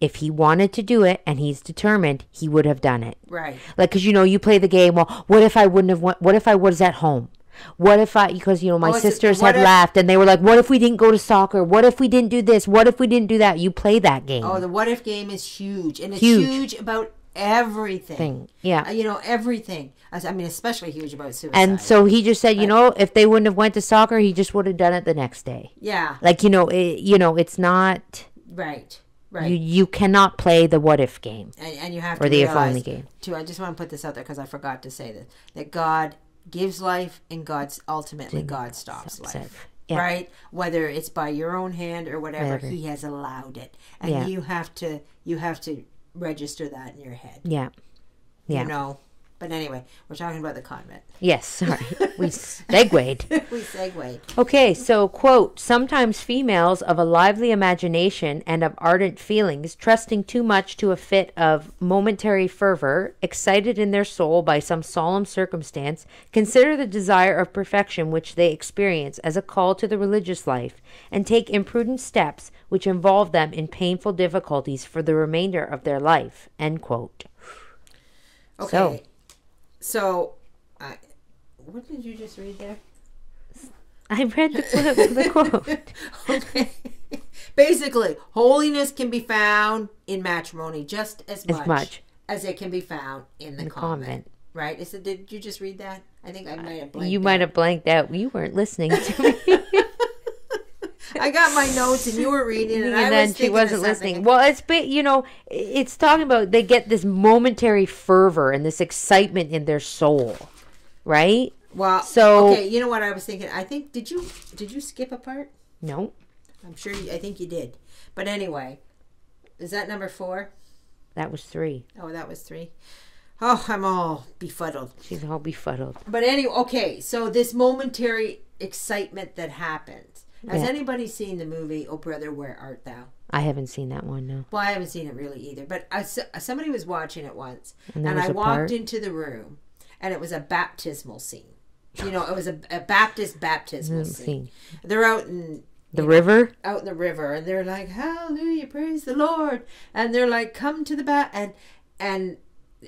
If he wanted to do it and he's determined, he would have done it." Right. like because you know you play the game well what if i wouldn't have went what if i was at home what if i because you know my Oh, sisters had if- laughed and they were like what if we didn't go to soccer what if we didn't do this what if we didn't do that you play that game Oh, the what if game is huge, and it's Huge. huge, about everything. thing yeah Uh, you know everything. I I mean, especially huge about suicide. and so he just said you know if they wouldn't have went to soccer he just would have done it the next day yeah. like you know it, you know it's not Right. Right. you you cannot play the what if game and, and you have to Or the if only game. too. I just want to put this out there because I forgot to say this: that God gives life, and God's ultimately God stops life. life. Yeah. Right, whether it's by your own hand or whatever, Whatever. He has allowed it, and Yeah. you have to you have to register that in your head. yeah yeah You know. But anyway, we're talking about the convent. yes sorry we segued we segued. Okay, so quote, sometimes females of a lively imagination and of ardent feelings, trusting too much to a fit of momentary fervor, excited in their soul by some solemn circumstance, consider the desire of perfection which they experience as a call to the religious life, and take imprudent steps which involve them in painful difficulties for the remainder of their life. End quote. Okay. So, I what did you just read there? I read the, quote- the quote. okay. Basically, holiness can be found in matrimony just as much, much. as it can be found in the, the convent. convent. Right? Is it? Did you just read that? I think I might have. blanked You might have blanked out. You weren't listening to me. I got my notes and you were reading, and, I and then was she wasn't listening. Well, it's ba- you know, it's talking about they get this momentary fervor and this excitement in their soul, right? Well, So- okay, you know what I was thinking? I think did you did you skip a part? No, I'm sure. You, I think you did. But anyway, is that number four? that was three. Oh, that was three. Oh, I'm all befuddled. She's all befuddled. But anyway, okay. So this momentary excitement that happens. Has Yeah. anybody seen the movie "Oh Brother, Where Art Thou"? I haven't seen that one. No. Well, I haven't seen it really either. But I, somebody was watching it once, And and, I walked part? into the room, and it was a baptismal scene. You know, it was a, a Baptist baptismal Mm, scene. scene. They're out in The river. out in the river and they're like hallelujah praise the lord and they're like come to the bat and and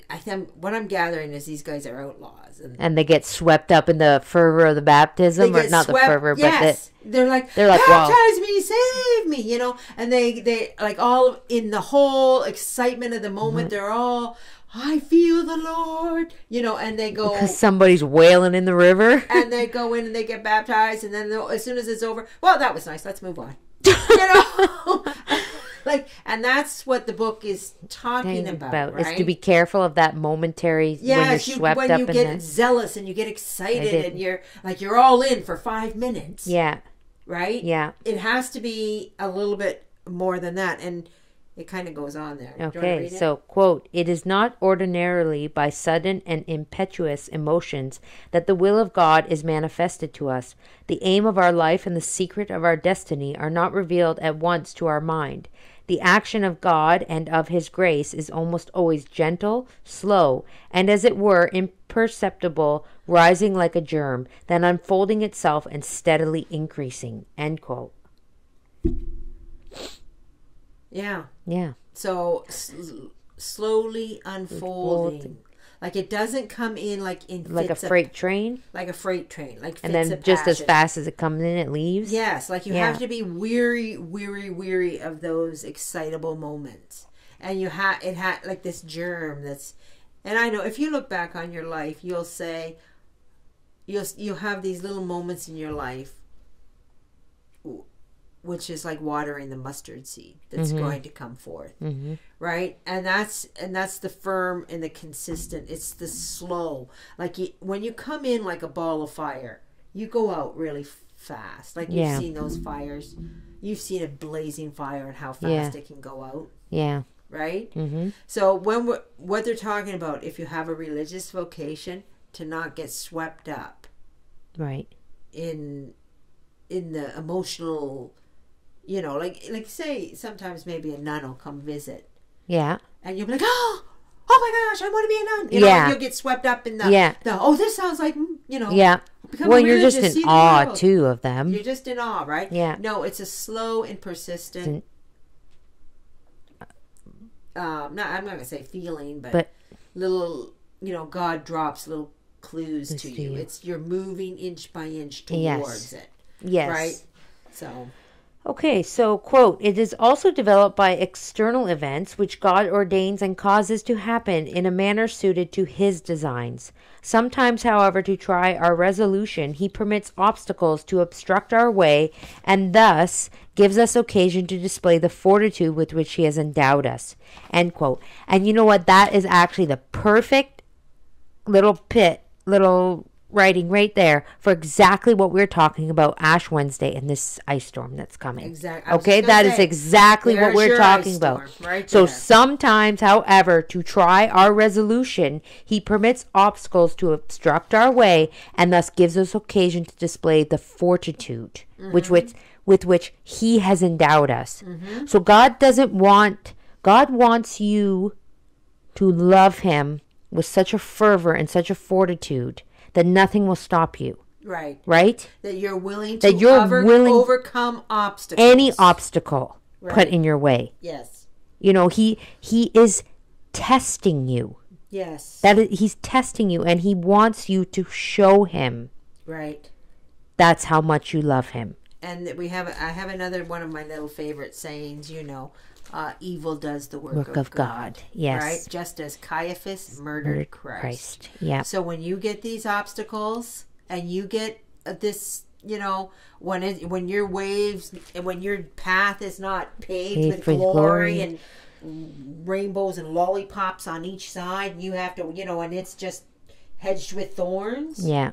i think what i'm gathering is these guys are outlaws and and they get swept up in the fervor of the baptism, or not the fervor, yes they're like they're like, baptize wow. me save me you know and they they like all in the whole excitement of the moment Mm-hmm. they're all i feel the lord you know and they go because somebody's wailing in the river. and they go in and they get baptized and then as soon as it's over well that was nice let's move on you know like and that's what the book is talking about, about right is to be careful of that momentary when you're you, swept when up you in get the zealous and you get excited and you're like you're all in for five minutes. Yeah. Right? Yeah. It has to be a little bit more than that and it kind of goes on there. Do you wanna Okay, so quote, it is not ordinarily by sudden and impetuous emotions that the will of God is manifested to us. The aim of our life and the secret of our destiny are not revealed at once to our mind. The action of God and of His grace is almost always gentle, slow, and as it were imperceptible, rising like a germ, then unfolding itself and steadily increasing. End quote. yeah Yeah. so s- slowly unfolding like it doesn't come in like in Like a fits of- freight train. like a freight train like And then just as fast as it comes in, it leaves. Yes, like you Yeah. have to be weary, weary, weary of those excitable moments, and you have it had like this germ that's. And I know if you look back on your life, you'll say, you'll you have these little moments in your life, which is like watering the mustard seed that's going to come forth, Mm-hmm. right? And that's and that's the firm and the consistent. It's the slow, like you, when you come in like a ball of fire, you go out really fast. Like you've Yeah. seen those fires, you've seen a blazing fire and how fast Yeah. it can go out, Yeah. right? Mm-hmm. So when we're, what they're talking about, if you have a religious vocation, to not get swept up Right. in in the emotional, you know, like like say sometimes maybe a nun will come visit Yeah. and you'll be like, oh, oh my gosh, I want to be a nun. You know, Yeah. you'll get swept up in the, Yeah. the oh, this sounds like, mm, you know, Yeah. Well, you're just in awe world. too of them. You're just in awe, right? Yeah. No, it's a slow and persistent. Um, not, I'm not gonna say feeling, but, But- little, you know, God drops little clues to to you. you. It's you're moving inch by inch towards Yes. it, Yes. right? So Okay, so quote, it is also developed by external events which God ordains and causes to happen in a manner suited to his designs. Sometimes, however, to try our resolution, he permits obstacles to obstruct our way and thus gives us occasion to display the fortitude with which he has endowed us. End quote. And you know what? That is actually the perfect little pit, little writing right there for exactly what we're talking about Ash Wednesday and this ice storm that's coming. Exact- I was Okay, that is exactly what we're talking about. right so there. sometimes, however, to try our resolution, he permits obstacles to obstruct our way and thus gives us occasion to display the fortitude which Mm-hmm. with with which he has endowed us. So God doesn't want God wants you to love him with such a fervor and such a fortitude that nothing will stop you, right, right? that you're willing to That you're over- willing- overcome obstacles. Any obstacle put in your way. yes, You know, he he is testing you. yes, That is, he's testing you and he wants you to show him right. that's how much you love him. And we have I have another one of my little favorite sayings, you know. Uh, evil does the work, Work of, of God, God. Yes. Right? Just as Caiaphas murdered, Murdered Christ. Christ. Yeah. So when you get these obstacles and you get uh, this, you know, when it when your waves and when your path is not paved Paved with glory, glory. and rainbows and lollipops on each side, you have to, you know, and it's just hedged with thorns. Yeah.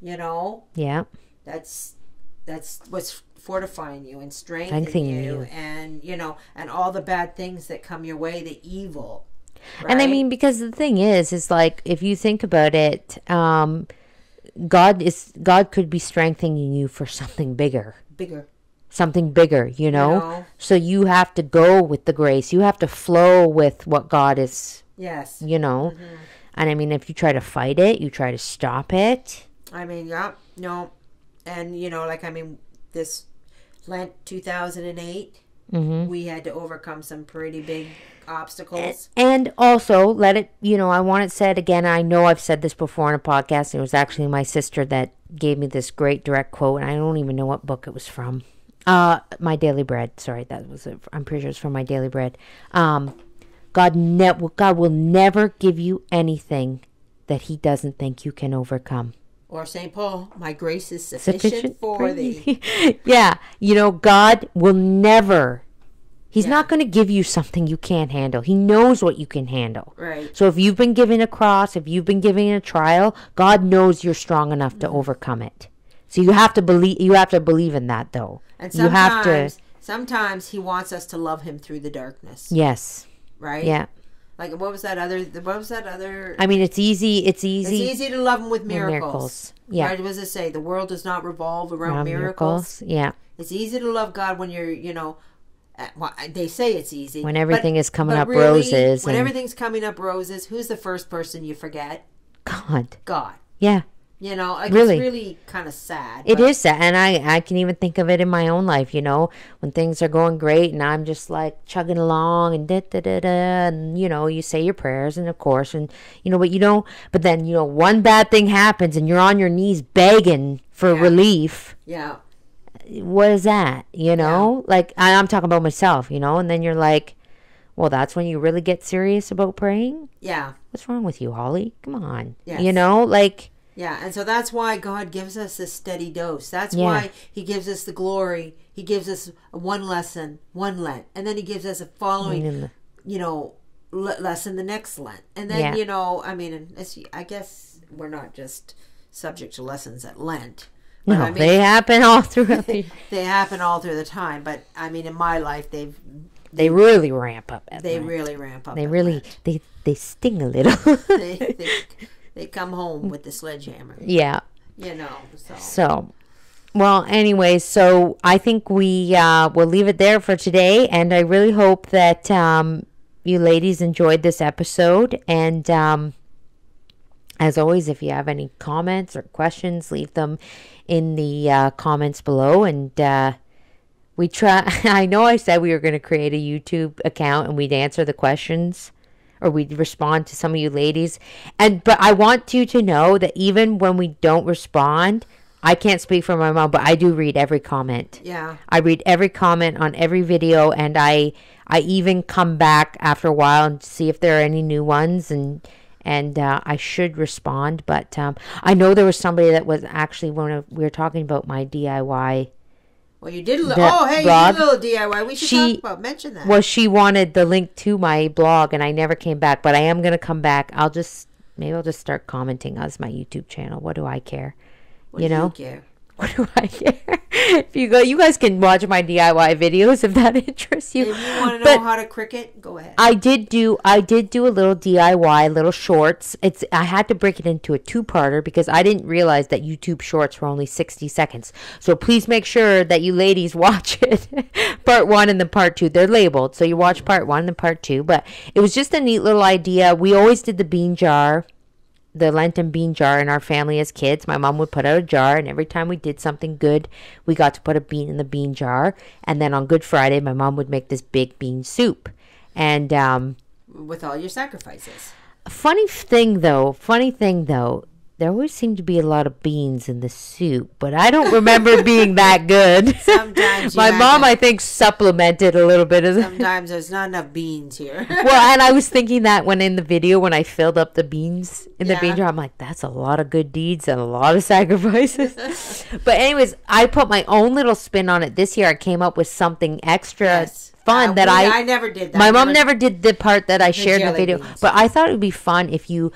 You know, Yeah. that's that's what's fortifying you and strengthening Strengthening you, you. and you know, and all the bad things that come your way, the evil. And I mean, because the thing is, is like if you think about it, um, God is God could be strengthening you for something bigger, bigger. something bigger, you know. know? So you have to go with the grace. You have to flow with what God is, Yes. you know. Mm-hmm. And I mean, if you try to fight it, you try to stop it. I mean, yeah, no, and you know, like I mean, this Lent 2008, Mm-hmm. we had to overcome some pretty big obstacles. And also, let it, you know, I want it said again. I know I've said this before in a podcast. It was actually my sister that gave me this great direct quote, and I don't even know what book it was from. Uh, My Daily Bread. Sorry, that was, it. I'm pretty sure it's from My Daily Bread. Um, God, ne- God will never give you anything that He doesn't think you can overcome. Or St. Paul, my grace is sufficient, for thee. yeah, you know, God will never. He's Yeah. not going to give you something you can't handle. He knows what you can handle. Right. So if you've been given a cross, if you've been given a trial, God knows you're strong enough to mm-hmm. overcome it. So you have to believe. You have to believe in that, though. And you have sometimes, to. sometimes he wants us to love him through the darkness. Yes. Right. Yeah. Like what was that other? What was that other? I mean, it's easy. It's easy. it's easy to love him with miracles. miracles. Yeah. Right. What does it say? The world does not revolve around, Around miracles. Yeah. It's easy to love God when you're, you know, uh, well, they say it's easy. When everything is coming but up roses When and- everything's coming up roses, who's the first person you forget? God. God. Yeah. You know, like Really. it's really kind of sad. It is sad, and I I can even think of it in my own life. You know, when things are going great, and I'm just like chugging along, and da da da da, and you know, you say your prayers, and of course, and you know, but you know, but then you know, one bad thing happens, and you're on your knees begging for Yeah. relief. Yeah. What is that? You know, like I, I'm talking about myself. You know, and then you're like, well, that's when you really get serious about praying. Yeah. What's wrong with you, Holly? Come on. Yes. You know, like. Yeah, and so that's why God gives us a steady dose. That's Yeah. why He gives us the glory. He gives us one lesson, one Lent, and then He gives us a following, Mm. you know, le- lesson the next Lent, and then Yeah. you know, I mean, I guess we're not just subject to lessons at Lent. But No, I mean, they happen all throughout the. they happen all through the time. But I mean, in my life, they've They really ramp up. At they Lent. really ramp up. They really Lent. they they sting a little. they, they they come home with the sledgehammer. yeah. You know, so So, well, anyways, so I think we uh, will leave it there for today, and I really hope that um, you ladies enjoyed this episode. And um, as always, if you have any comments or questions, leave them in the uh, comments below, and. Uh, we try. I know I said we were going to create a YouTube account and we'd answer the questions or we'd respond to some of you ladies. And but I want you to know that even when we don't respond, I can't speak for my mom, but I do read every comment. yeah. I read every comment on every video and I I even come back after a while and see if there are any new ones and and uh, I should respond, but um, I know there was somebody that was actually when we were talking about my DIY Well, you did a little. Oh, hey, Rob, you did a little DIY. We should she- talk about mention that. Well, she wanted the link to my blog, and I never came back. But I am gonna come back. I'll just maybe I'll just start commenting as my YouTube channel. What do I care? What you know, care? What do I care? if you go, you guys can watch my DIY videos if that interests you. If you want to know how to Cricut, go ahead. I did do I did do a little DIY, little shorts. It's I had to break it into a two-parter because I didn't realize that YouTube shorts were only 60 seconds. So please make sure that you ladies watch it. part 1 and then part 2. They're labeled. So you watch part 1 and part 2, but it was just a neat little idea. We always did the bean jar the Lenten bean jar in our family as kids. My mom would put out a jar, and every time we did something good, we got to put a bean in the bean jar. And then on Good Friday, my mom would make this big bean soup. And um, With all your sacrifices. funny thing though, funny thing though, there always seemed to be a lot of beans in the soup, but I don't remember being that good. Sometimes My mom, I think, supplemented a little bit of. Sometimes there's not enough beans here. Well, and I was thinking that when in the video, when I filled up the beans in the Yeah. bean jar, I'm like, that's a lot of good deeds and a lot of sacrifices. but, anyways, I put my own little spin on it this year. I came up with something extra Yes. fun Uh, that we- I I never did that. my mom never did the part that I shared in the video, beans. but I thought it would be fun if you,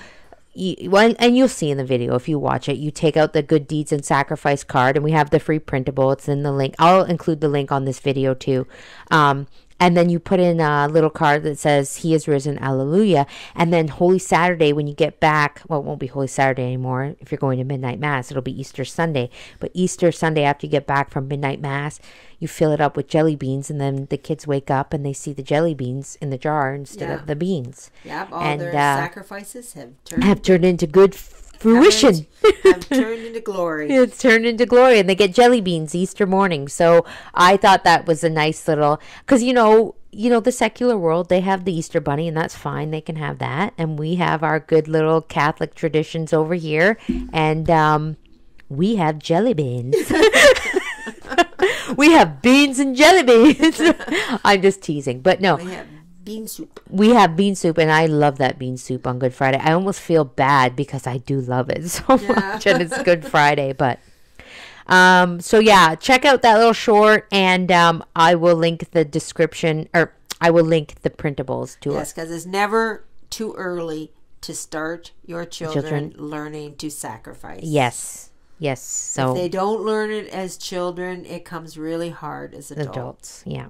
you and you'll see in the video if you watch it. You take out the good deeds and sacrifice card, and we have the free printable. It's in the link. I'll include the link on this video too. Um, and then you put in a little card that says "He is risen, Alleluia." And then Holy Saturday, when you get back, well, it won't be Holy Saturday anymore. If you're going to midnight mass, it'll be Easter Sunday. But Easter Sunday, after you get back from midnight mass, you fill it up with jelly beans, and then the kids wake up and they see the jelly beans in the jar instead Yeah. of the beans. Yep, all and, their uh, sacrifices have turned, Have turned into good fruition. have turned into glory. it's turned into glory, and they get jelly beans Easter morning. So I thought that was a nice little, because you know, you know, the secular world they have the Easter bunny, and that's fine. They can have that, and we have our good little Catholic traditions over here, and um, we have jelly beans. we have beans and jelly beans. I'm just teasing, but no, They have bean soup. we have bean soup, and I love that bean soup on Good Friday. I almost feel bad because I do love it so much, and it's Good Friday. But um, so yeah, check out that little short, and um, I will link the description, or I will link the printables to Yes, it. because it's never too early to start your children, Children. learning to sacrifice. Yes, yes. So If they don't learn it as children, it comes really hard as adults. adults. Yeah.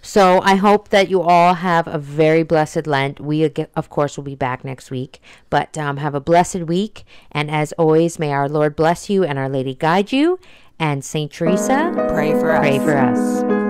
So I hope that you all have a very blessed Lent. We, of course, will be back next week, but um, have a blessed week. And as always, may our Lord bless you and Our Lady guide you. And Saint Teresa, Pray for us. pray for us.